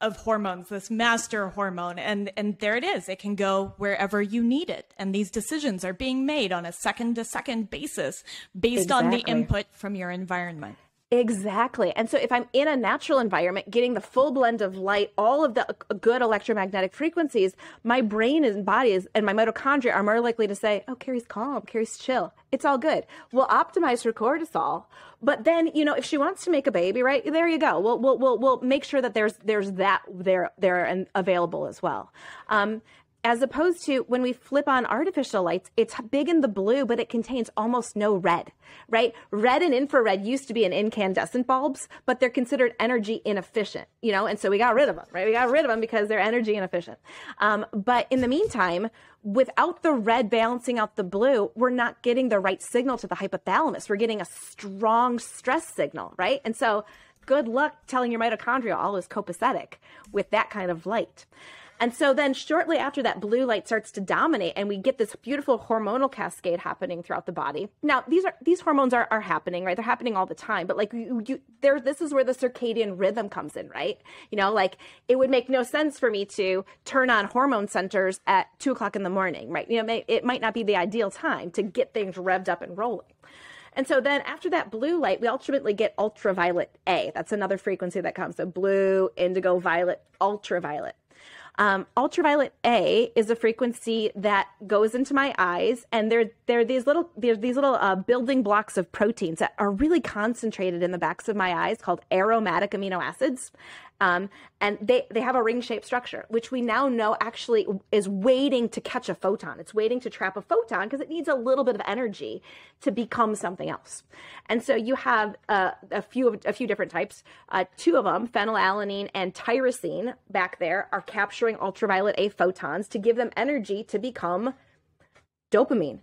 of hormones this master hormone and and there it is it can go wherever you need it and these decisions are being made on a second to second basis based exactly. on the input from your environment Exactly. And so if I'm in a natural environment, getting the full blend of light, all of the uh, good electromagnetic frequencies, my brain and body is, and my mitochondria are more likely to say, oh, Carrie's calm, Carrie's chill. It's all good. We'll optimize her cortisol. But then, you know, if she wants to make a baby, right, there you go. We'll, we'll, we'll, we'll make sure that there's, there's that there, there and available as well. Um, as opposed to when we flip on artificial lights, it's big in the blue, but it contains almost no red, right? Red and infrared used to be in incandescent bulbs, but they're considered energy inefficient, you know, and so we got rid of them, right? We got rid of them because they're energy inefficient. Um, but in the meantime, without the red balancing out the blue, we're not getting the right signal to the hypothalamus. We're getting a strong stress signal, right? And so good luck telling your mitochondria all is copacetic with that kind of light. And so then shortly after that, blue light starts to dominate and we get this beautiful hormonal cascade happening throughout the body. Now, these are these hormones are, are happening, right? They're happening all the time. But like you, you there this is where the circadian rhythm comes in, right? You know, like it would make no sense for me to turn on hormone centers at two o'clock in the morning, right? You know, it might not be the ideal time to get things revved up and rolling. And so then after that blue light, we ultimately get ultraviolet A. That's another frequency that comes. So blue, indigo, violet, ultraviolet. Um, ultraviolet A is a frequency that goes into my eyes, and there are these little these little uh, building blocks of proteins that are really concentrated in the backs of my eyes called aromatic amino acids, um, and they, they have a ring shaped structure, which we now know actually is waiting to catch a photon. It's waiting to trap a photon because it needs a little bit of energy to become something else. And so you have uh, a few of, a few different types. Uh, two of them, phenylalanine and tyrosine, back there, are capturing ultraviolet A photons to give them energy to become dopamine,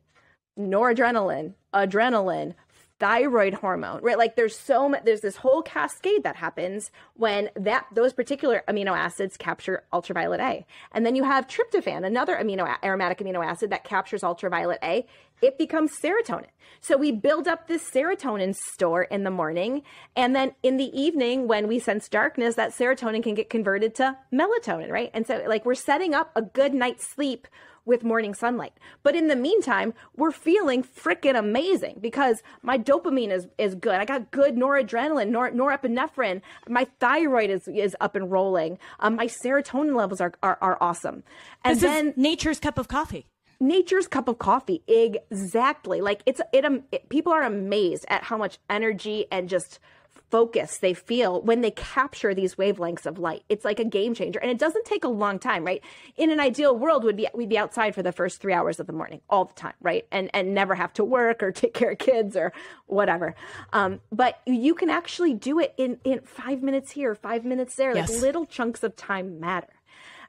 noradrenaline, adrenaline, thyroid hormone, right? Like there's so much, there's this whole cascade that happens when that those particular amino acids capture ultraviolet A. And then you have tryptophan, another amino aromatic amino acid that captures ultraviolet A. It becomes serotonin. So we build up this serotonin store in the morning. And then in the evening, when we sense darkness, that serotonin can get converted to melatonin, right? And so like we're setting up a good night's sleep with morning sunlight. But in the meantime, we're feeling freaking amazing because my dopamine is, is good. I got good noradrenaline, nor, norepinephrine. My thyroid is, is up and rolling. Um, my serotonin levels are, are, are awesome. And this then nature's cup of coffee nature's cup of coffee exactly like it's it, it, people are amazed at how much energy and just focus they feel when they capture these wavelengths of light. It's like a game changer. And it doesn't take a long time, right? In an ideal world would be we'd be outside for the first three hours of the morning all the time, right? And and never have to work or take care of kids or whatever. Um, but you can actually do it in in five minutes here, five minutes there. Yes. Like little chunks of time matter.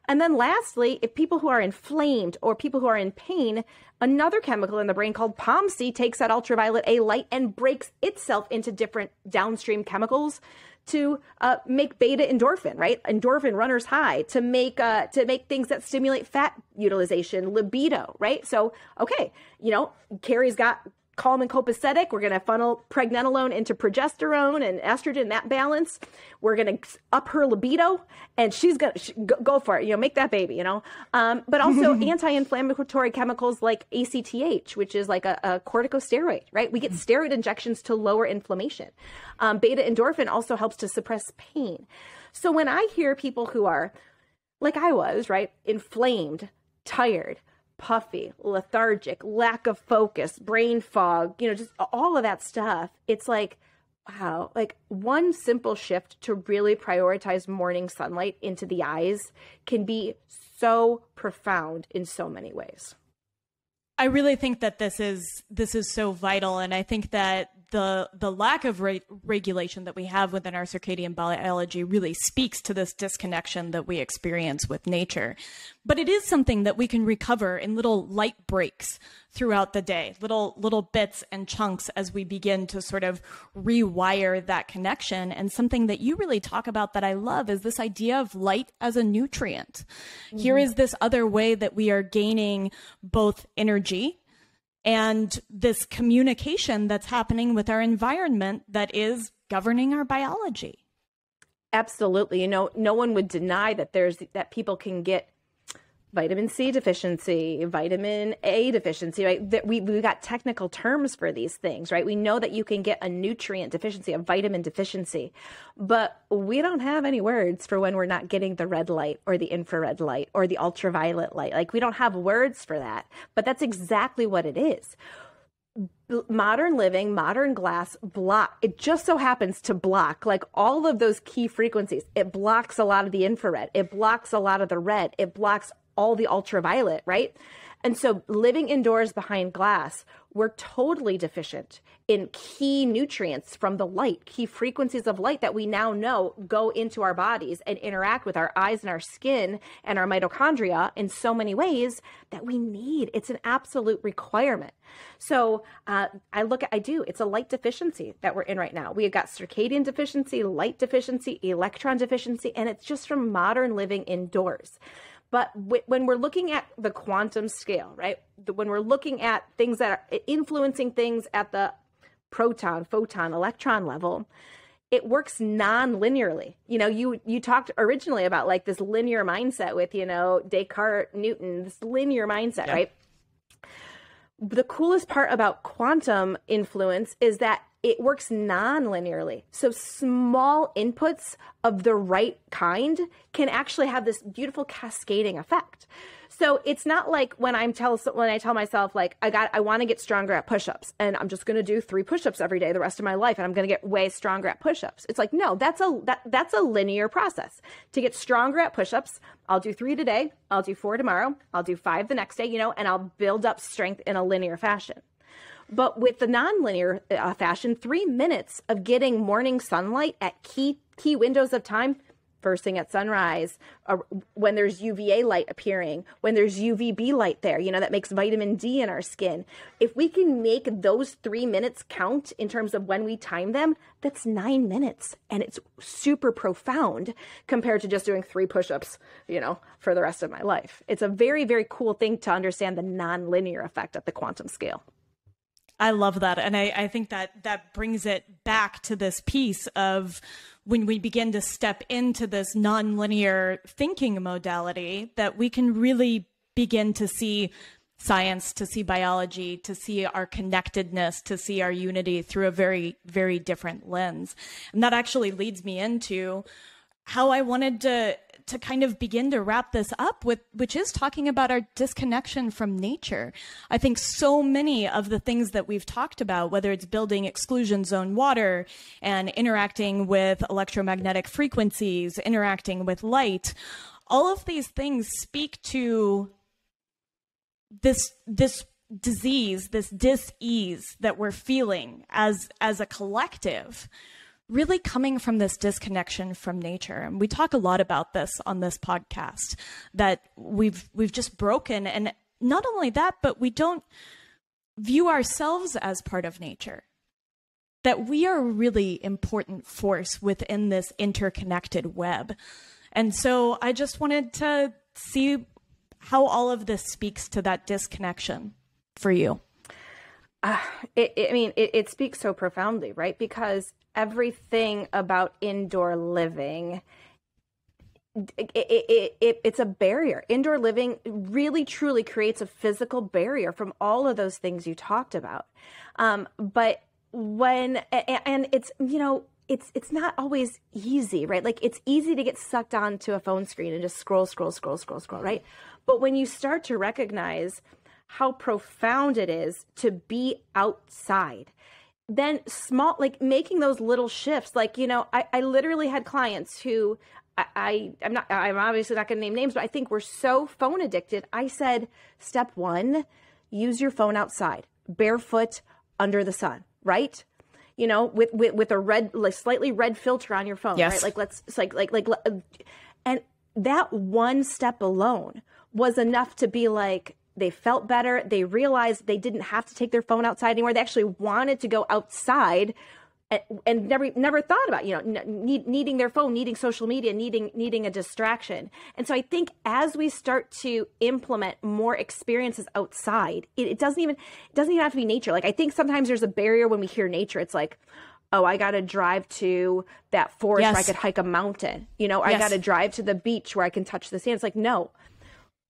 And then lastly, if people who are inflamed or people who are in pain, another chemical in the brain called POMC takes that ultraviolet A light and breaks itself into different downstream chemicals to uh, make beta endorphin, right? Endorphin runners high to make uh, to make things that stimulate fat utilization, libido, right? So, okay, you know, Carrie's got calm and copacetic. We're going to funnel pregnenolone into progesterone and estrogen, that balance. We're going to up her libido and she's going to go for it, you know, make that baby, you know. Um, but also anti inflammatory chemicals like ACTH, which is like a, a, corticosteroid, right? We get steroid injections to lower inflammation. Um, beta endorphin also helps to suppress pain. So when I hear people who are, like I was, right, inflamed, tired, puffy, lethargic, lack of focus, brain fog, you know, just all of that stuff. It's like, wow, like one simple shift to really prioritize morning sunlight into the eyes can be so profound in so many ways. I really think that this is this is so vital and I think that the the lack of re- regulation that we have within our circadian biology really speaks to this disconnection that we experience with nature. But it is something that we can recover in little light breaks throughout the day, little little bits and chunks as we begin to sort of rewire that connection. And something that you really talk about that I love is this idea of light as a nutrient. Mm-hmm. Here is this other way that we are gaining both energy and this communication that's happening with our environment that is governing our biology. Absolutely. You know, no one would deny that there's that people can get vitamin C deficiency, vitamin A deficiency, right? That we we got technical terms for these things, right? We know that you can get a nutrient deficiency, a vitamin deficiency, but we don't have any words for when we're not getting the red light or the infrared light or the ultraviolet light. Like we don't have words for that, but that's exactly what it is modern living, modern glass block. It just so happens to block like all of those key frequencies. It blocks a lot of the infrared. It blocks a lot of the red. It blocks all the ultraviolet, right? And so living indoors behind glass, we're totally deficient in key nutrients from the light, key frequencies of light that we now know go into our bodies and interact with our eyes and our skin and our mitochondria in so many ways that we need. It's an absolute requirement. So uh, I look at, I do, it's a light deficiency that we're in right now. We have got circadian deficiency, light deficiency, electron deficiency, and it's just from modern living indoors. But w- when we're looking at the quantum scale, right? The, when we're looking at things that are influencing things at the proton, photon, electron level, it works non-linearly. You know, you you talked originally about like this linear mindset with, you know, Descartes, Newton, this linear mindset, yeah. right? The coolest part about quantum influence is that it works non-linearly. So small inputs of the right kind can actually have this beautiful cascading effect. So it's not like when I'm tell when I tell myself like I got I want to get stronger at push-ups and I'm just going to do 3 push-ups every day the rest of my life and I'm going to get way stronger at push-ups. It's like no, that's a that that's a linear process. To get stronger at push-ups, I'll do 3 today, I'll do 4 tomorrow, I'll do 5 the next day, you know, and I'll build up strength in a linear fashion. But with the nonlinear uh, fashion, three minutes of getting morning sunlight at key key windows of time, first thing at sunrise, uh, when there's UVA light appearing, when there's UVB light there, you know, that makes vitamin D in our skin. If we can make those three minutes count in terms of when we time them, that's nine minutes. And it's super profound compared to just doing three push ups, you know, for the rest of my life. It's a very, very cool thing to understand the nonlinear effect at the quantum scale. I love that. And I, I think that that brings it back to this piece of when we begin to step into this nonlinear thinking modality, that we can really begin to see science, to see biology, to see our connectedness, to see our unity through a very, very different lens. And that actually leads me into how I wanted to to kind of begin to wrap this up with, which is talking about our disconnection from nature. I think so many of the things that we've talked about, whether it's building exclusion zone water and interacting with electromagnetic frequencies, interacting with light, all of these things speak to this, this disease, this dis-ease that we're feeling as, as a collective really coming from this disconnection from nature. And we talk a lot about this on this podcast that we've we've just broken and not only that, but we don't view ourselves as part of nature. That we are a really important force within this interconnected web. And so I just wanted to see how all of this speaks to that disconnection for you. Uh, it, it, I mean, it, it speaks so profoundly, right? Because everything about indoor living it, it, it, it's a barrier. Indoor living really truly creates a physical barrier from all of those things you talked about. Um, but when, and it's, you know, it's it's not always easy, right? Like it's easy to get sucked onto a phone screen and just scroll, scroll, scroll, scroll, scroll, right? But when you start to recognize how profound it is to be outside. Then small like making those little shifts like you know i, I literally had clients who I, I am not i'm obviously not going to name names but i think we're so phone addicted i said step one use your phone outside barefoot under the sun right? You know with with, with a red like slightly red filter on your phone yes. right like let's like like like and that one step alone was enough to be like they felt better. They realized they didn't have to take their phone outside anymore. They actually wanted to go outside and, and never never thought about you know need, needing their phone, needing social media, needing needing a distraction. And so I think as we start to implement more experiences outside, it, it doesn't even it doesn't even have to be nature. Like I think sometimes there's a barrier when we hear nature. It's like oh, I got to drive to that forest yes. where I could hike a mountain. You know, yes. I got to drive to the beach where I can touch the sand. It's like, no,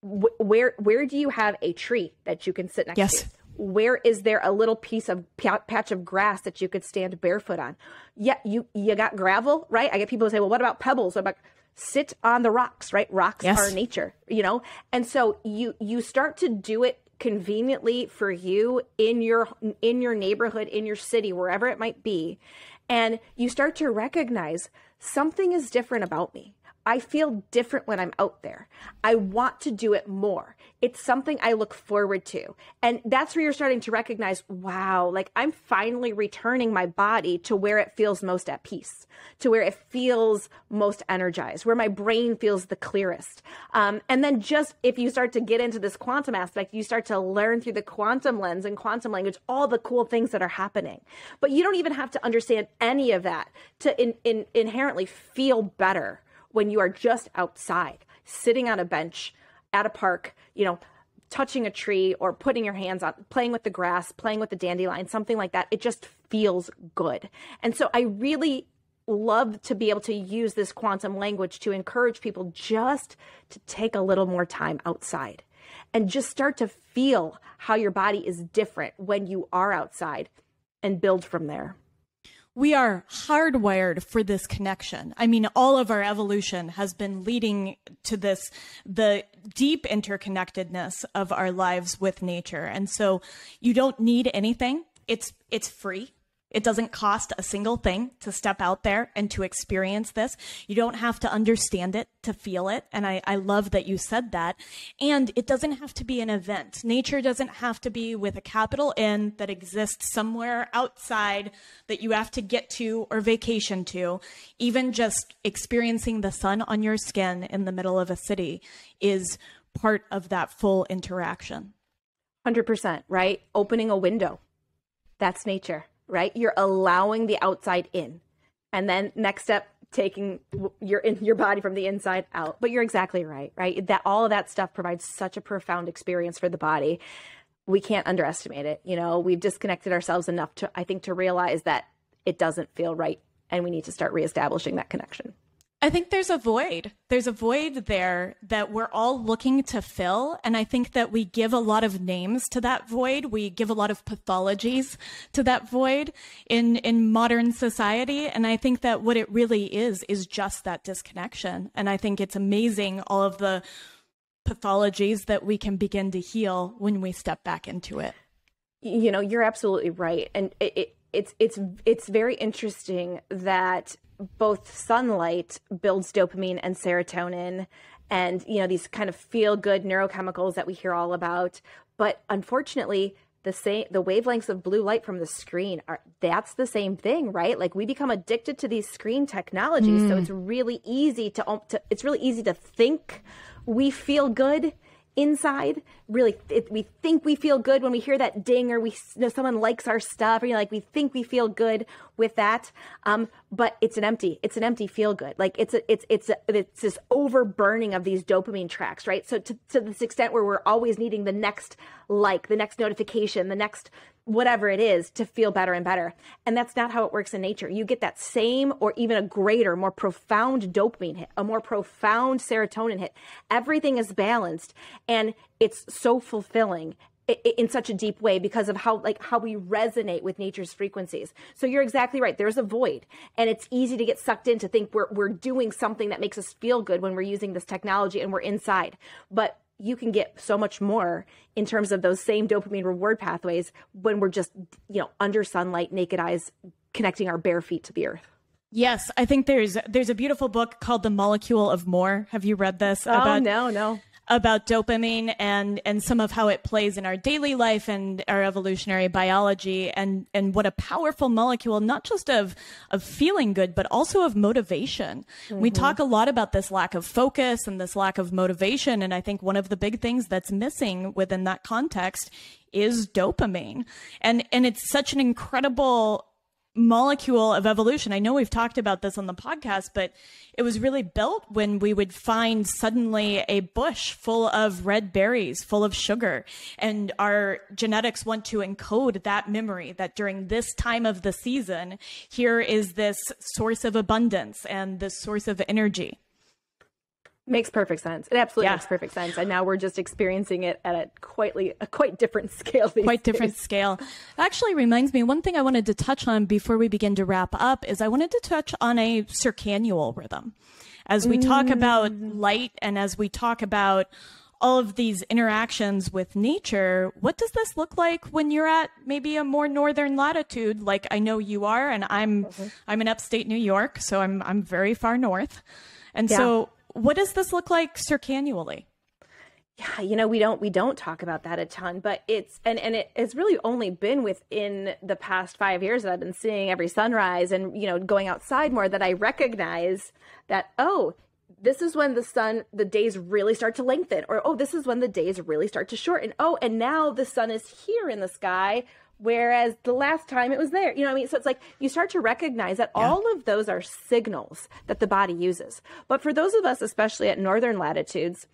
where where do you have a tree that you can sit next yes. to? Where is there a little piece of p- patch of grass that you could stand barefoot on? Yeah, you you got gravel, right? I get people who say, "Well, what about pebbles?" What about sit on the rocks, right? Rocks yes. are nature, you know? And so you you start to do it conveniently for you in your in your neighborhood, in your city, wherever it might be. And you start to recognize something is different about me. I feel different when I'm out there. I want to do it more. It's something I look forward to. And that's where you're starting to recognize wow, like I'm finally returning my body to where it feels most at peace, to where it feels most energized, where my brain feels the clearest. Um, and then just if you start to get into this quantum aspect, you start to learn through the quantum lens and quantum language all the cool things that are happening. But you don't even have to understand any of that to in, in, inherently feel better when you are just outside, sitting on a bench, at a park, you know, touching a tree or putting your hands on playing with the grass, playing with the dandelion, something like that. It just feels good. And so I really love to be able to use this quantum language to encourage people just to take a little more time outside and just start to feel how your body is different when you are outside and build from there we are hardwired for this connection. I mean, all of our evolution has been leading to this, the deep interconnectedness of our lives with nature. And so you don't need anything. It's, it's free. It doesn't cost a single thing to step out there and to experience this. You don't have to understand it to feel it. And I, I love that you said that. And it doesn't have to be an event. Nature doesn't have to be with a capital N that exists somewhere outside that you have to get to or vacation to. Even just experiencing the sun on your skin in the middle of a city is part of that full interaction. 100%, right? Opening a window. That's nature right? You're allowing the outside in. And then next step, taking your in your body from the inside out. But you're exactly right, right? That all of that stuff provides such a profound experience for the body. We can't underestimate it. You know, we've disconnected ourselves enough to I think to realize that it doesn't feel right and we need to start reestablishing that connection. I think there's a void. There's a void there that we're all looking to fill. And I think that we give a lot of names to that void. We give a lot of pathologies to that void in, in modern society. And I think that what it really is, is just that disconnection. And I think it's amazing all of the pathologies that we can begin to heal when we step back into it. You know, you're absolutely right. And it, it it's it's it's very interesting that both sunlight builds dopamine and serotonin and you know these kind of feel good neurochemicals that we hear all about. But unfortunately the same the wavelengths of blue light from the screen are that's the same thing right? Like we become addicted to these screen technologies. Mm. so it's really easy to, to it's really easy to think we feel good inside really it, we think we feel good when we hear that ding or we you know someone likes our stuff or you know, like we think we feel good with that. Um, but it's an empty it's an empty feel good. Like it's a, it's it's a, it's this overburning of these dopamine tracks right? So to, to this extent where we're always needing the next like the next notification the next whatever it is to feel better and better. And that's not how it works in nature. You get that same or even a greater, more profound dopamine hit, a more profound serotonin hit. Everything is balanced and it's so fulfilling in such a deep way because of how like how we resonate with nature's frequencies. So you're exactly right. There's a void and it's easy to get sucked in to think we're we're doing something that makes us feel good when we're using this technology and we're inside. But you can get so much more in terms of those same dopamine reward pathways when we're just, you know, under sunlight, naked eyes, connecting our bare feet to the earth. Yes, I think there's there's a beautiful book called The Molecule of More. Have you read this? Oh about, no, no about dopamine and and some of how it plays in our daily life and our evolutionary biology and and what a powerful molecule not just of of feeling good but also of motivation. Mm-hmm. We talk a lot about this lack of focus and this lack of motivation and I think one of the big things that's missing within that context is dopamine. And and it's such an incredible molecule of evolution. I know we've talked about this on the podcast, but it was really built when we would find suddenly a bush full of red berries, full of sugar. And our genetics want to encode that memory that during this time of the season, here is this source of abundance and this source of energy. Makes perfect sense. It absolutely yeah. makes perfect sense. And now we're just experiencing it at a quite a quite different scale. quite days. different scale. Actually reminds me one thing I wanted to touch on before we begin to wrap up is I wanted to touch on a circannual rhythm. As we talk mm. about light and as we talk about all of these interactions with nature, what does this look like when you're at maybe a more northern latitude like I know you are and I'm mm-hmm. I'm in upstate New York, so I'm I'm very far north. And yeah. so what does this look like circannually? yeah you know we don't we don't talk about that a ton but it's and and it has really only been within the past five years that i've been seeing every sunrise and you know going outside more that i recognize that oh this is when the sun the days really start to lengthen or oh this is when the days really start to shorten oh and now the sun is here in the sky whereas the last time it was there you know what i mean so it's like you start to recognize that yeah. all of those are signals that the body uses but for those of us especially at northern latitudes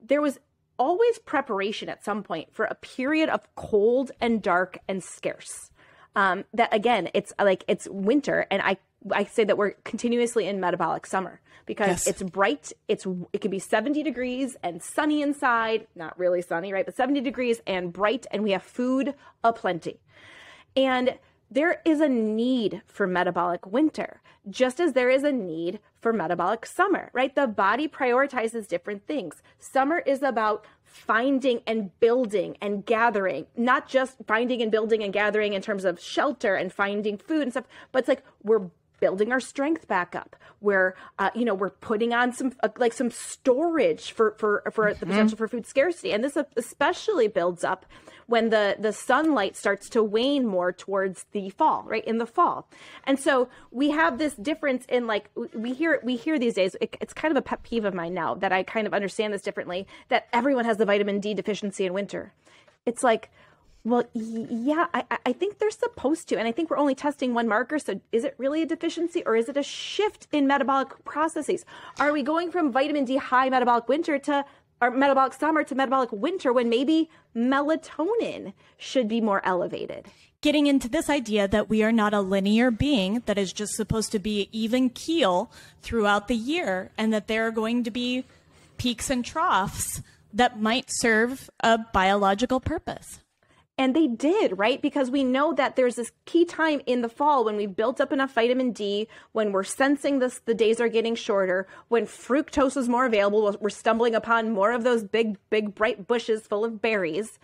there was always preparation at some point for a period of cold and dark and scarce. Um, that again, it's like it's winter, and I I say that we're continuously in metabolic summer because Yes. it's bright. It's it can be 70 degrees and sunny inside. Not really sunny, right? But 70 degrees and bright, and we have food aplenty. And there is a need for metabolic winter, just as there is a need for metabolic summer, right? The body prioritizes different things. Summer is about finding and building and gathering, not just finding and building and gathering in terms of shelter and finding food and stuff, but it's like we're building our strength back up. We're, uh, you know, we're putting on some uh, like some storage for for for the potential for food scarcity, and this especially builds up when the the sunlight starts to wane more towards the fall, right in the fall. And so we have this difference in like we hear we hear these days. It, it's kind of a pet peeve of mine now that I kind of understand this differently. That everyone has the vitamin D deficiency in winter. It's like well, yeah, I, I- I think they're supposed to. And I think we're only testing one marker. So is it really a deficiency or is it a shift in metabolic processes? Are we going from vitamin D high metabolic winter to or metabolic summer to metabolic winter when maybe melatonin should be more elevated? getting into this idea that we are not a linear being that is just supposed to be even keel throughout the year and that there are going to be peaks and troughs that might serve a biological purpose. And they did, right? Because we know that there's this key time in the fall when we've built up enough vitamin D, when we're sensing this, the days are getting shorter, when fructose is more available, we're stumbling upon more of those big, big, bright bushes full of berries,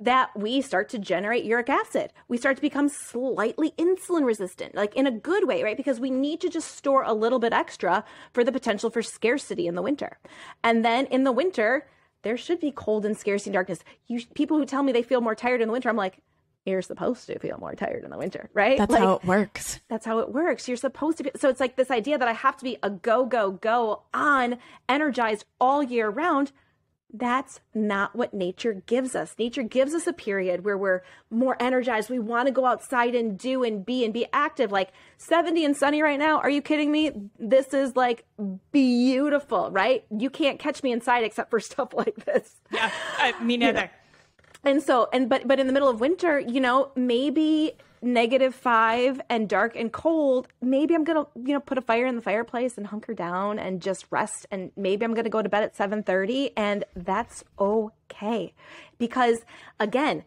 that we start to generate uric acid. We start to become slightly insulin resistant, like in a good way, right? Because we need to just store a little bit extra for the potential for scarcity in the winter. And then in the winter, there should be cold and scarcity and darkness. You people who tell me they feel more tired in the winter, I'm like, you're supposed to feel more tired in the winter, right? That's Like, how it works. that's how it works. You're supposed to be. So it's like this idea that I have to be a go, go, go on, energized all year round. That's not what nature gives us. Nature gives us a period where we're more energized. We want to go outside and do and be and be active. Like 70 and sunny right now. Are you kidding me? This is like beautiful, right? You can't catch me inside except for stuff like this. Yeah, I, me neither. And so, and but but in the middle of winter, you know, maybe negative five and dark and cold. Maybe I'm gonna, you know, put a fire in the fireplace and hunker down and just rest. And maybe I'm gonna go to bed at seven thirty, and that's okay, because again.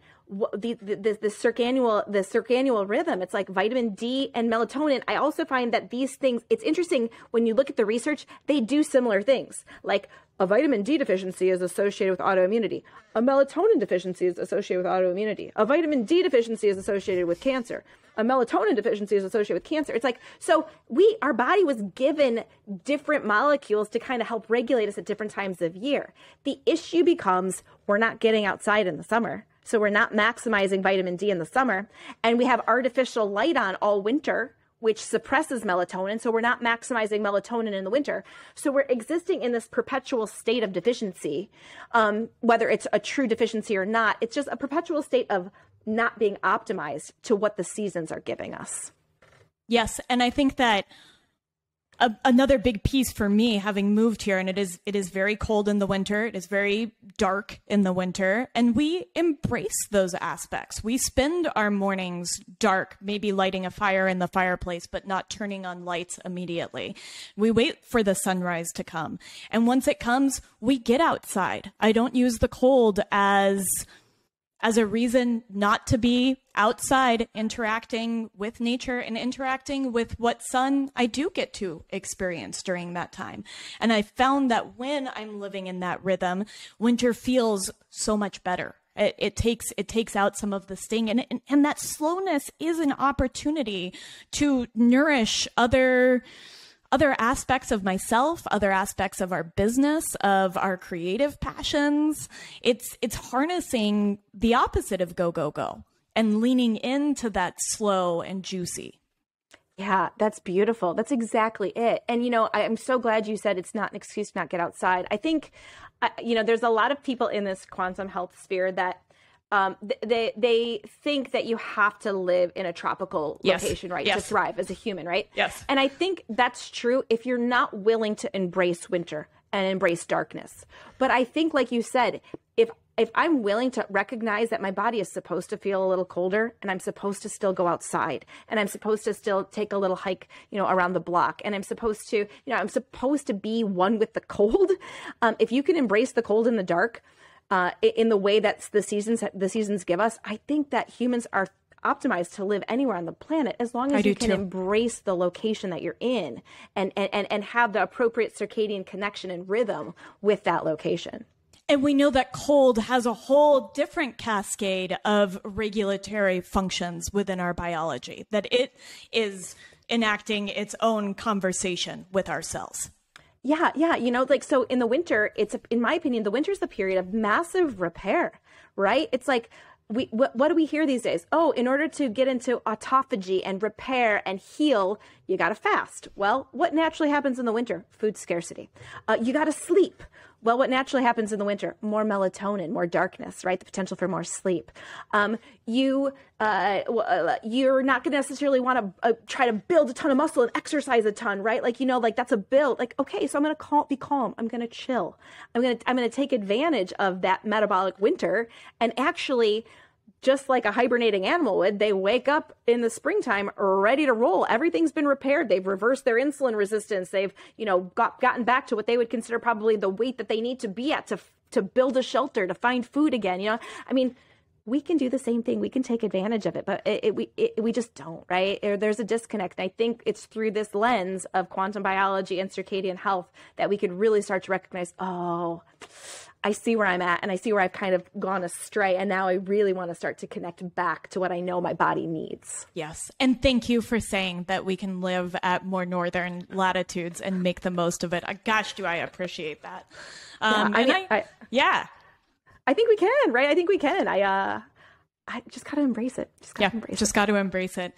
The, the, the circannual the circannual rhythm it's like vitamin d and melatonin i also find that these things it's interesting when you look at the research they do similar things like a vitamin D deficiency is associated with autoimmunity. A melatonin deficiency is associated with autoimmunity. A vitamin D deficiency is associated with cancer. A melatonin deficiency is associated with cancer. It's like, so we, our body was given different molecules to kind of help regulate us at different times of year. The issue becomes we're not getting outside in the summer. So we're not maximizing vitamin D in the summer. And we have artificial light on all winter which suppresses melatonin. So we're not maximizing melatonin in the winter. So we're existing in this perpetual state of deficiency, um, whether it's a true deficiency or not. It's just a perpetual state of not being optimized to what the seasons are giving us. Yes, and I think that a, another big piece for me, having moved here, and it is it is very cold in the winter. It is very dark in the winter, and we embrace those aspects. We spend our mornings dark, maybe lighting a fire in the fireplace, but not turning on lights immediately. We wait for the sunrise to come, and once it comes, we get outside. I don't use the cold as as a reason not to be outside interacting with nature and interacting with what sun I do get to experience during that time. And I found that when I'm living in that rhythm, winter feels so much better. It, it takes it takes out some of the sting and, and and that slowness is an opportunity to nourish other other aspects of myself, other aspects of our business, of our creative passions. It's it's harnessing the opposite of go go go and leaning into that slow and juicy. Yeah, that's beautiful. That's exactly it. And you know, I'm so glad you said it's not an excuse to not get outside. I think, you know, there's a lot of people in this quantum health sphere that um, they they think that you have to live in a tropical Yes. location, right, Yes. to thrive as a human, right? Yes. And I think that's true if you're not willing to embrace winter and embrace darkness. But I think, like you said, if if I'm willing to recognize that my body is supposed to feel a little colder and I'm supposed to still go outside and I'm supposed to still take a little hike, you know, around the block and I'm supposed to, you know, I'm supposed to be one with the cold. Um, if you can embrace the cold and the dark uh, in the way that the seasons the seasons give us, I think that humans are optimized to live anywhere on the planet as long as you can too. embrace the location that you're in and, and, and have the appropriate circadian connection and rhythm with that location. And we know that cold has a whole different cascade of regulatory functions within our biology, that it is enacting its own conversation with our cells. Yeah, yeah. You know, like, so in the winter, it's, in my opinion, the winter is the period of massive repair, right? It's like, we what, what do we hear these days? Oh, in order to get into autophagy and repair and heal, you got to fast. Well, what naturally happens in the winter? Food scarcity. Uh, you got to sleep. Well, what naturally happens in the winter? More melatonin, more darkness, right? The potential for more sleep. Um, you uh, uh you're not going to necessarily want to uh, try to build a ton of muscle and exercise a ton, right? Like you know, like that's a build. Like okay, so I'm going to be calm. I'm going to chill. I'm going to I'm going to take advantage of that metabolic winter and actually just like a hibernating animal would, they wake up in the springtime ready to roll. Everything's been repaired. They've reversed their insulin resistance. They've, you know, got gotten back to what they would consider probably the weight that they need to be at to to build a shelter, to find food again. You know, I mean, we can do the same thing. We can take advantage of it, but it, it, we it, we just don't, right? There's a disconnect. And I think it's through this lens of quantum biology and circadian health that we could really start to recognize, oh, I see where I'm at and I see where I've kind of gone astray. And now I really want to start to connect back to what I know my body needs. Yes. And thank you for saying that we can live at more northern latitudes and make the most of it. Gosh, do I appreciate that. Um, yeah, I, mean, I, I, yeah. I think we can, right? I think we can. I, uh, I just got to embrace it. Just got to yeah, embrace just got to embrace it.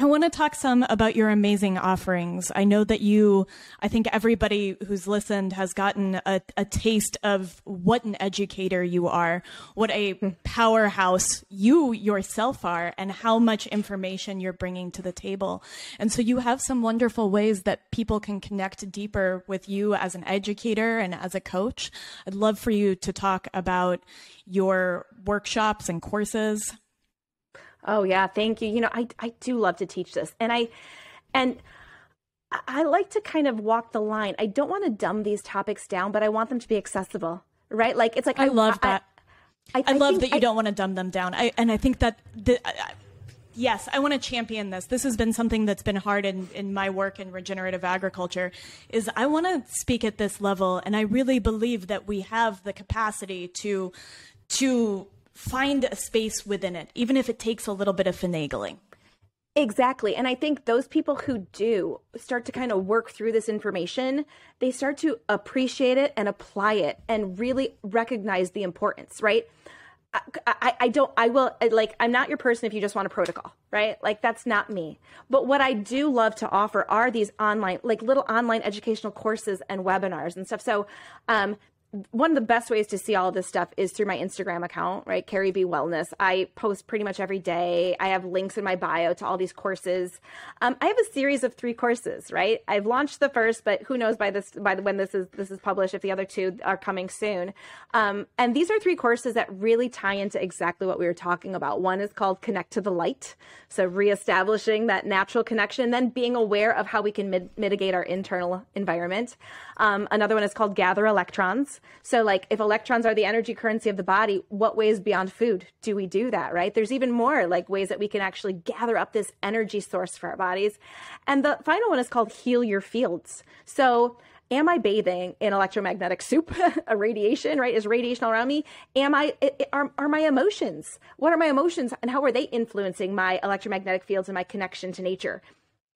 I want to talk some about your amazing offerings. I know that you, I think everybody who's listened has gotten a, a taste of what an educator you are, what a hmm. powerhouse you yourself are, and how much information you're bringing to the table. And so you have some wonderful ways that people can connect deeper with you as an educator and as a coach. I'd love for you to talk about your workshops and courses. Oh yeah, thank you. You know, I I do love to teach this. And I and I like to kind of walk the line. I don't want to dumb these topics down, but I want them to be accessible, right? Like it's like I, I love that. I, I, I love that you don't want to dumb them down. I and I think that the, yes, I want to champion this. This has been something that's been hard in, in my work in regenerative agriculture is I want to speak at this level and I really believe that we have the capacity to to find a space within it, even if it takes a little bit of finagling. Exactly. And I think those people who do start to kind of work through this information, they start to appreciate it and apply it and really recognize the importance, right? I, I, I, don't, I will, like, I'm not your person if you just want a protocol, right? Like, that's not me. But what I do love to offer are these online, like little online educational courses and webinars and stuff. So, um, one of the best ways to see all this stuff is through my Instagram account, right? Carrie B Wellness. I post pretty much every day. I have links in my bio to all these courses. Um, I have a series of three courses, right? I've launched the first, but who knows by this by the, when this is this is published if the other two are coming soon. Um, and these are three courses that really tie into exactly what we were talking about. One is called Connect to the Light, so reestablishing that natural connection, then being aware of how we can mit- mitigate our internal environment. Um, another one is called Gather Electrons. So, like, if electrons are the energy currency of the body, what ways beyond food do we do that, right? There's even more like ways that we can actually gather up this energy source for our bodies. And the final one is called Heal Your Fields. So, am I bathing in electromagnetic soup, a radiation, right? Is radiation around me? Am I, are, are my emotions? What are my emotions and how are they influencing my electromagnetic fields and my connection to nature?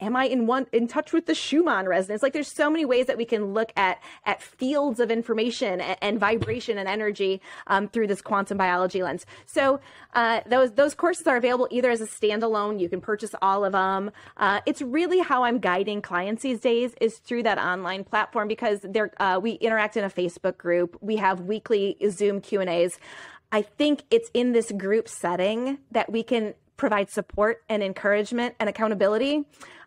Am I in one in touch with the Schumann resonance? Like there's so many ways that we can look at at fields of information and, and vibration and energy um, through this quantum biology lens. So uh, those those courses are available either as a standalone. You can purchase all of them. Uh, it's really how I'm guiding clients these days is through that online platform because they're uh, we interact in a Facebook group. We have weekly Zoom Q and A's. I think it's in this group setting that we can provide support and encouragement and accountability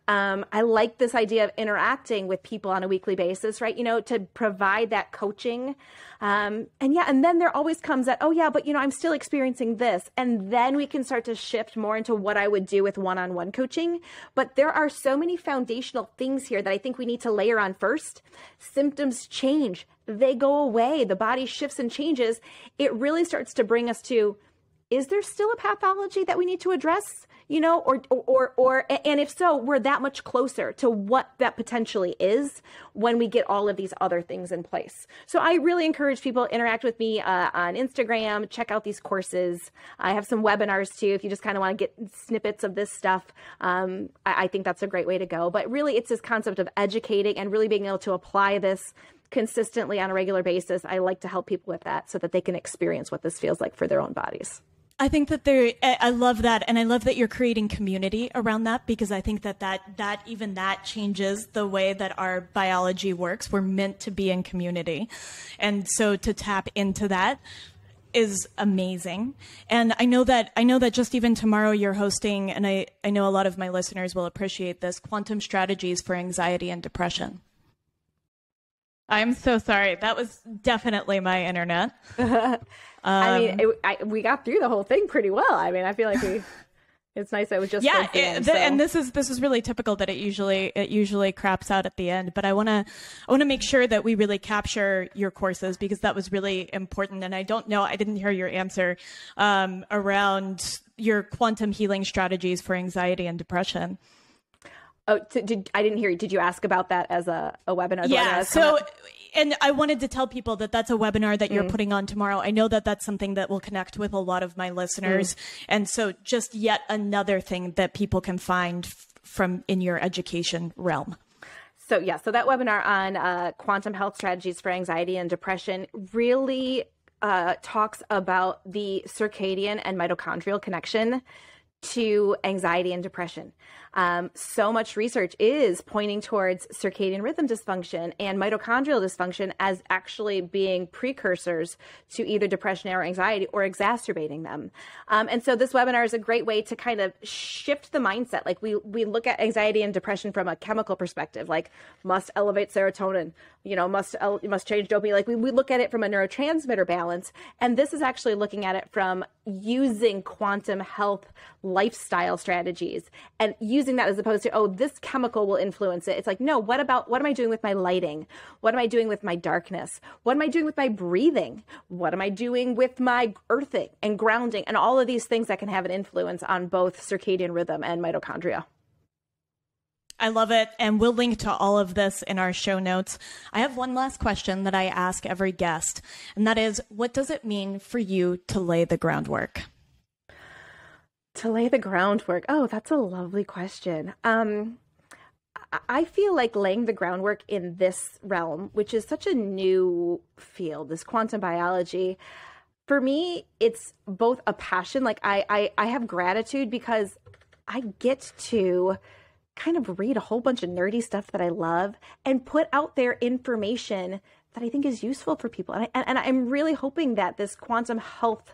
Um, I like this idea of interacting with people on a weekly basis, right? You know, to provide that coaching. Um, and yeah, and then there always comes that, oh, yeah, but you know, I'm still experiencing this. And then we can start to shift more into what I would do with one on one coaching. But there are so many foundational things here that I think we need to layer on first. Symptoms change, they go away, the body shifts and changes. It really starts to bring us to, is there still a pathology that we need to address? You know, or, or, or, and if so, we're that much closer to what that potentially is when we get all of these other things in place. So I really encourage people interact with me uh, on Instagram, check out these courses. I have some webinars too. If you just kind of want to get snippets of this stuff, um, I, I think that's a great way to go. But really, it's this concept of educating and really being able to apply this consistently on a regular basis. I like to help people with that so that they can experience what this feels like for their own bodies. I think that there, I love that. And I love that you're creating community around that because I think that that, that even that changes the way that our biology works. We're meant to be in community. And so to tap into that is amazing. And I know that, I know that just even tomorrow you're hosting, and I, I know a lot of my listeners will appreciate this quantum strategies for anxiety and depression. I'm so sorry. That was definitely my internet. I mean, um, it, I, we got through the whole thing pretty well. I mean, I feel like we. It's nice that it was just yeah, it, the, so. and this is this is really typical that it usually it usually craps out at the end. But I want to I want to make sure that we really capture your courses because that was really important. And I don't know, I didn't hear your answer um, around your quantum healing strategies for anxiety and depression. Oh, did, I didn't hear you. Did you ask about that as a, a webinar? Yeah. So, and I wanted to tell people that that's a webinar that you're mm. putting on tomorrow. I know that that's something that will connect with a lot of my listeners. Mm. And so just yet another thing that people can find f- from in your education realm. So yeah, so that webinar on uh, quantum health strategies for anxiety and depression really uh, talks about the circadian and mitochondrial connection to anxiety and depression. Um, so much research is pointing towards circadian rhythm dysfunction and mitochondrial dysfunction as actually being precursors to either depression or anxiety or exacerbating them. Um, and so this webinar is a great way to kind of shift the mindset. Like we we look at anxiety and depression from a chemical perspective, like must elevate serotonin, you know, must must change dopamine. Like we, we look at it from a neurotransmitter balance, and this is actually looking at it from using quantum health lifestyle strategies and using that as opposed to oh this chemical will influence it it's like no what about what am i doing with my lighting what am i doing with my darkness what am i doing with my breathing what am i doing with my earthing and grounding and all of these things that can have an influence on both circadian rhythm and mitochondria I love it. And we'll link to all of this in our show notes. I have one last question that I ask every guest, and that is what does it mean for you to lay the groundwork? To lay the groundwork. Oh, that's a lovely question. Um, I feel like laying the groundwork in this realm, which is such a new field, this quantum biology, for me, it's both a passion. Like I, I, I have gratitude because I get to kind of read a whole bunch of nerdy stuff that I love and put out there information that I think is useful for people. And, I, and I'm really hoping that this quantum health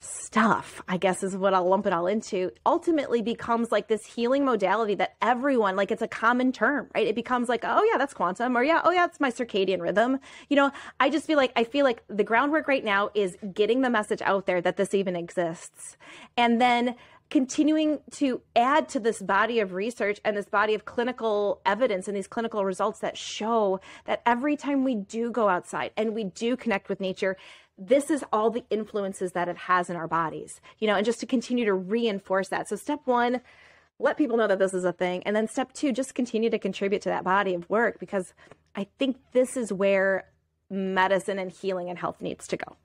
stuff, I guess is what I'll lump it all into, ultimately becomes like this healing modality that everyone, like it's a common term, right? It becomes like, oh yeah, that's quantum, or yeah, oh yeah, it's my circadian rhythm. You know, I just feel like, I feel like the groundwork right now is getting the message out there that this even exists. And then continuing to add to this body of research and this body of clinical evidence and these clinical results that show that every time we do go outside and we do connect with nature, this is all the influences that it has in our bodies, you know, and just to continue to reinforce that. So, step one, let people know that this is a thing. And then step two, just continue to contribute to that body of work because I think this is where medicine and healing and health needs to go.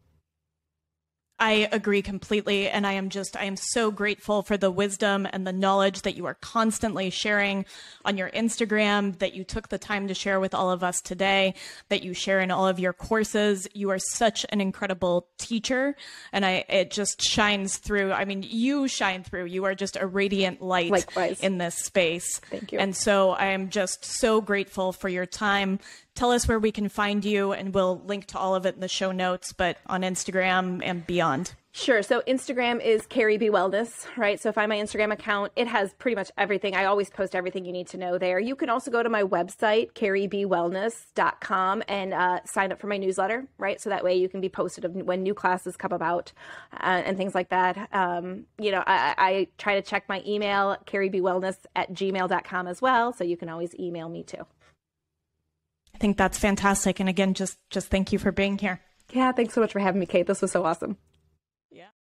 I agree completely. And I am just, I am so grateful for the wisdom and the knowledge that you are constantly sharing on your Instagram, that you took the time to share with all of us today, that you share in all of your courses. You are such an incredible teacher. And I, it just shines through. I mean, you shine through. You are just a radiant light Likewise. in this space. Thank you. And so I am just so grateful for your time tell us where we can find you, and we'll link to all of it in the show notes, but on Instagram and beyond. Sure. So Instagram is Carrie B Wellness, right? So find my Instagram account. It has pretty much everything. I always post everything you need to know there. You can also go to my website, carriebwellness.com, and uh, sign up for my newsletter, right? So that way you can be posted of when new classes come about uh, and things like that. Um, you know, I, I, try to check my email, carriebwellness at gmail.com as well. So you can always email me too. I think that's fantastic. And again, just just thank you for being here. Yeah, thanks so much for having me, Kate. This was so awesome.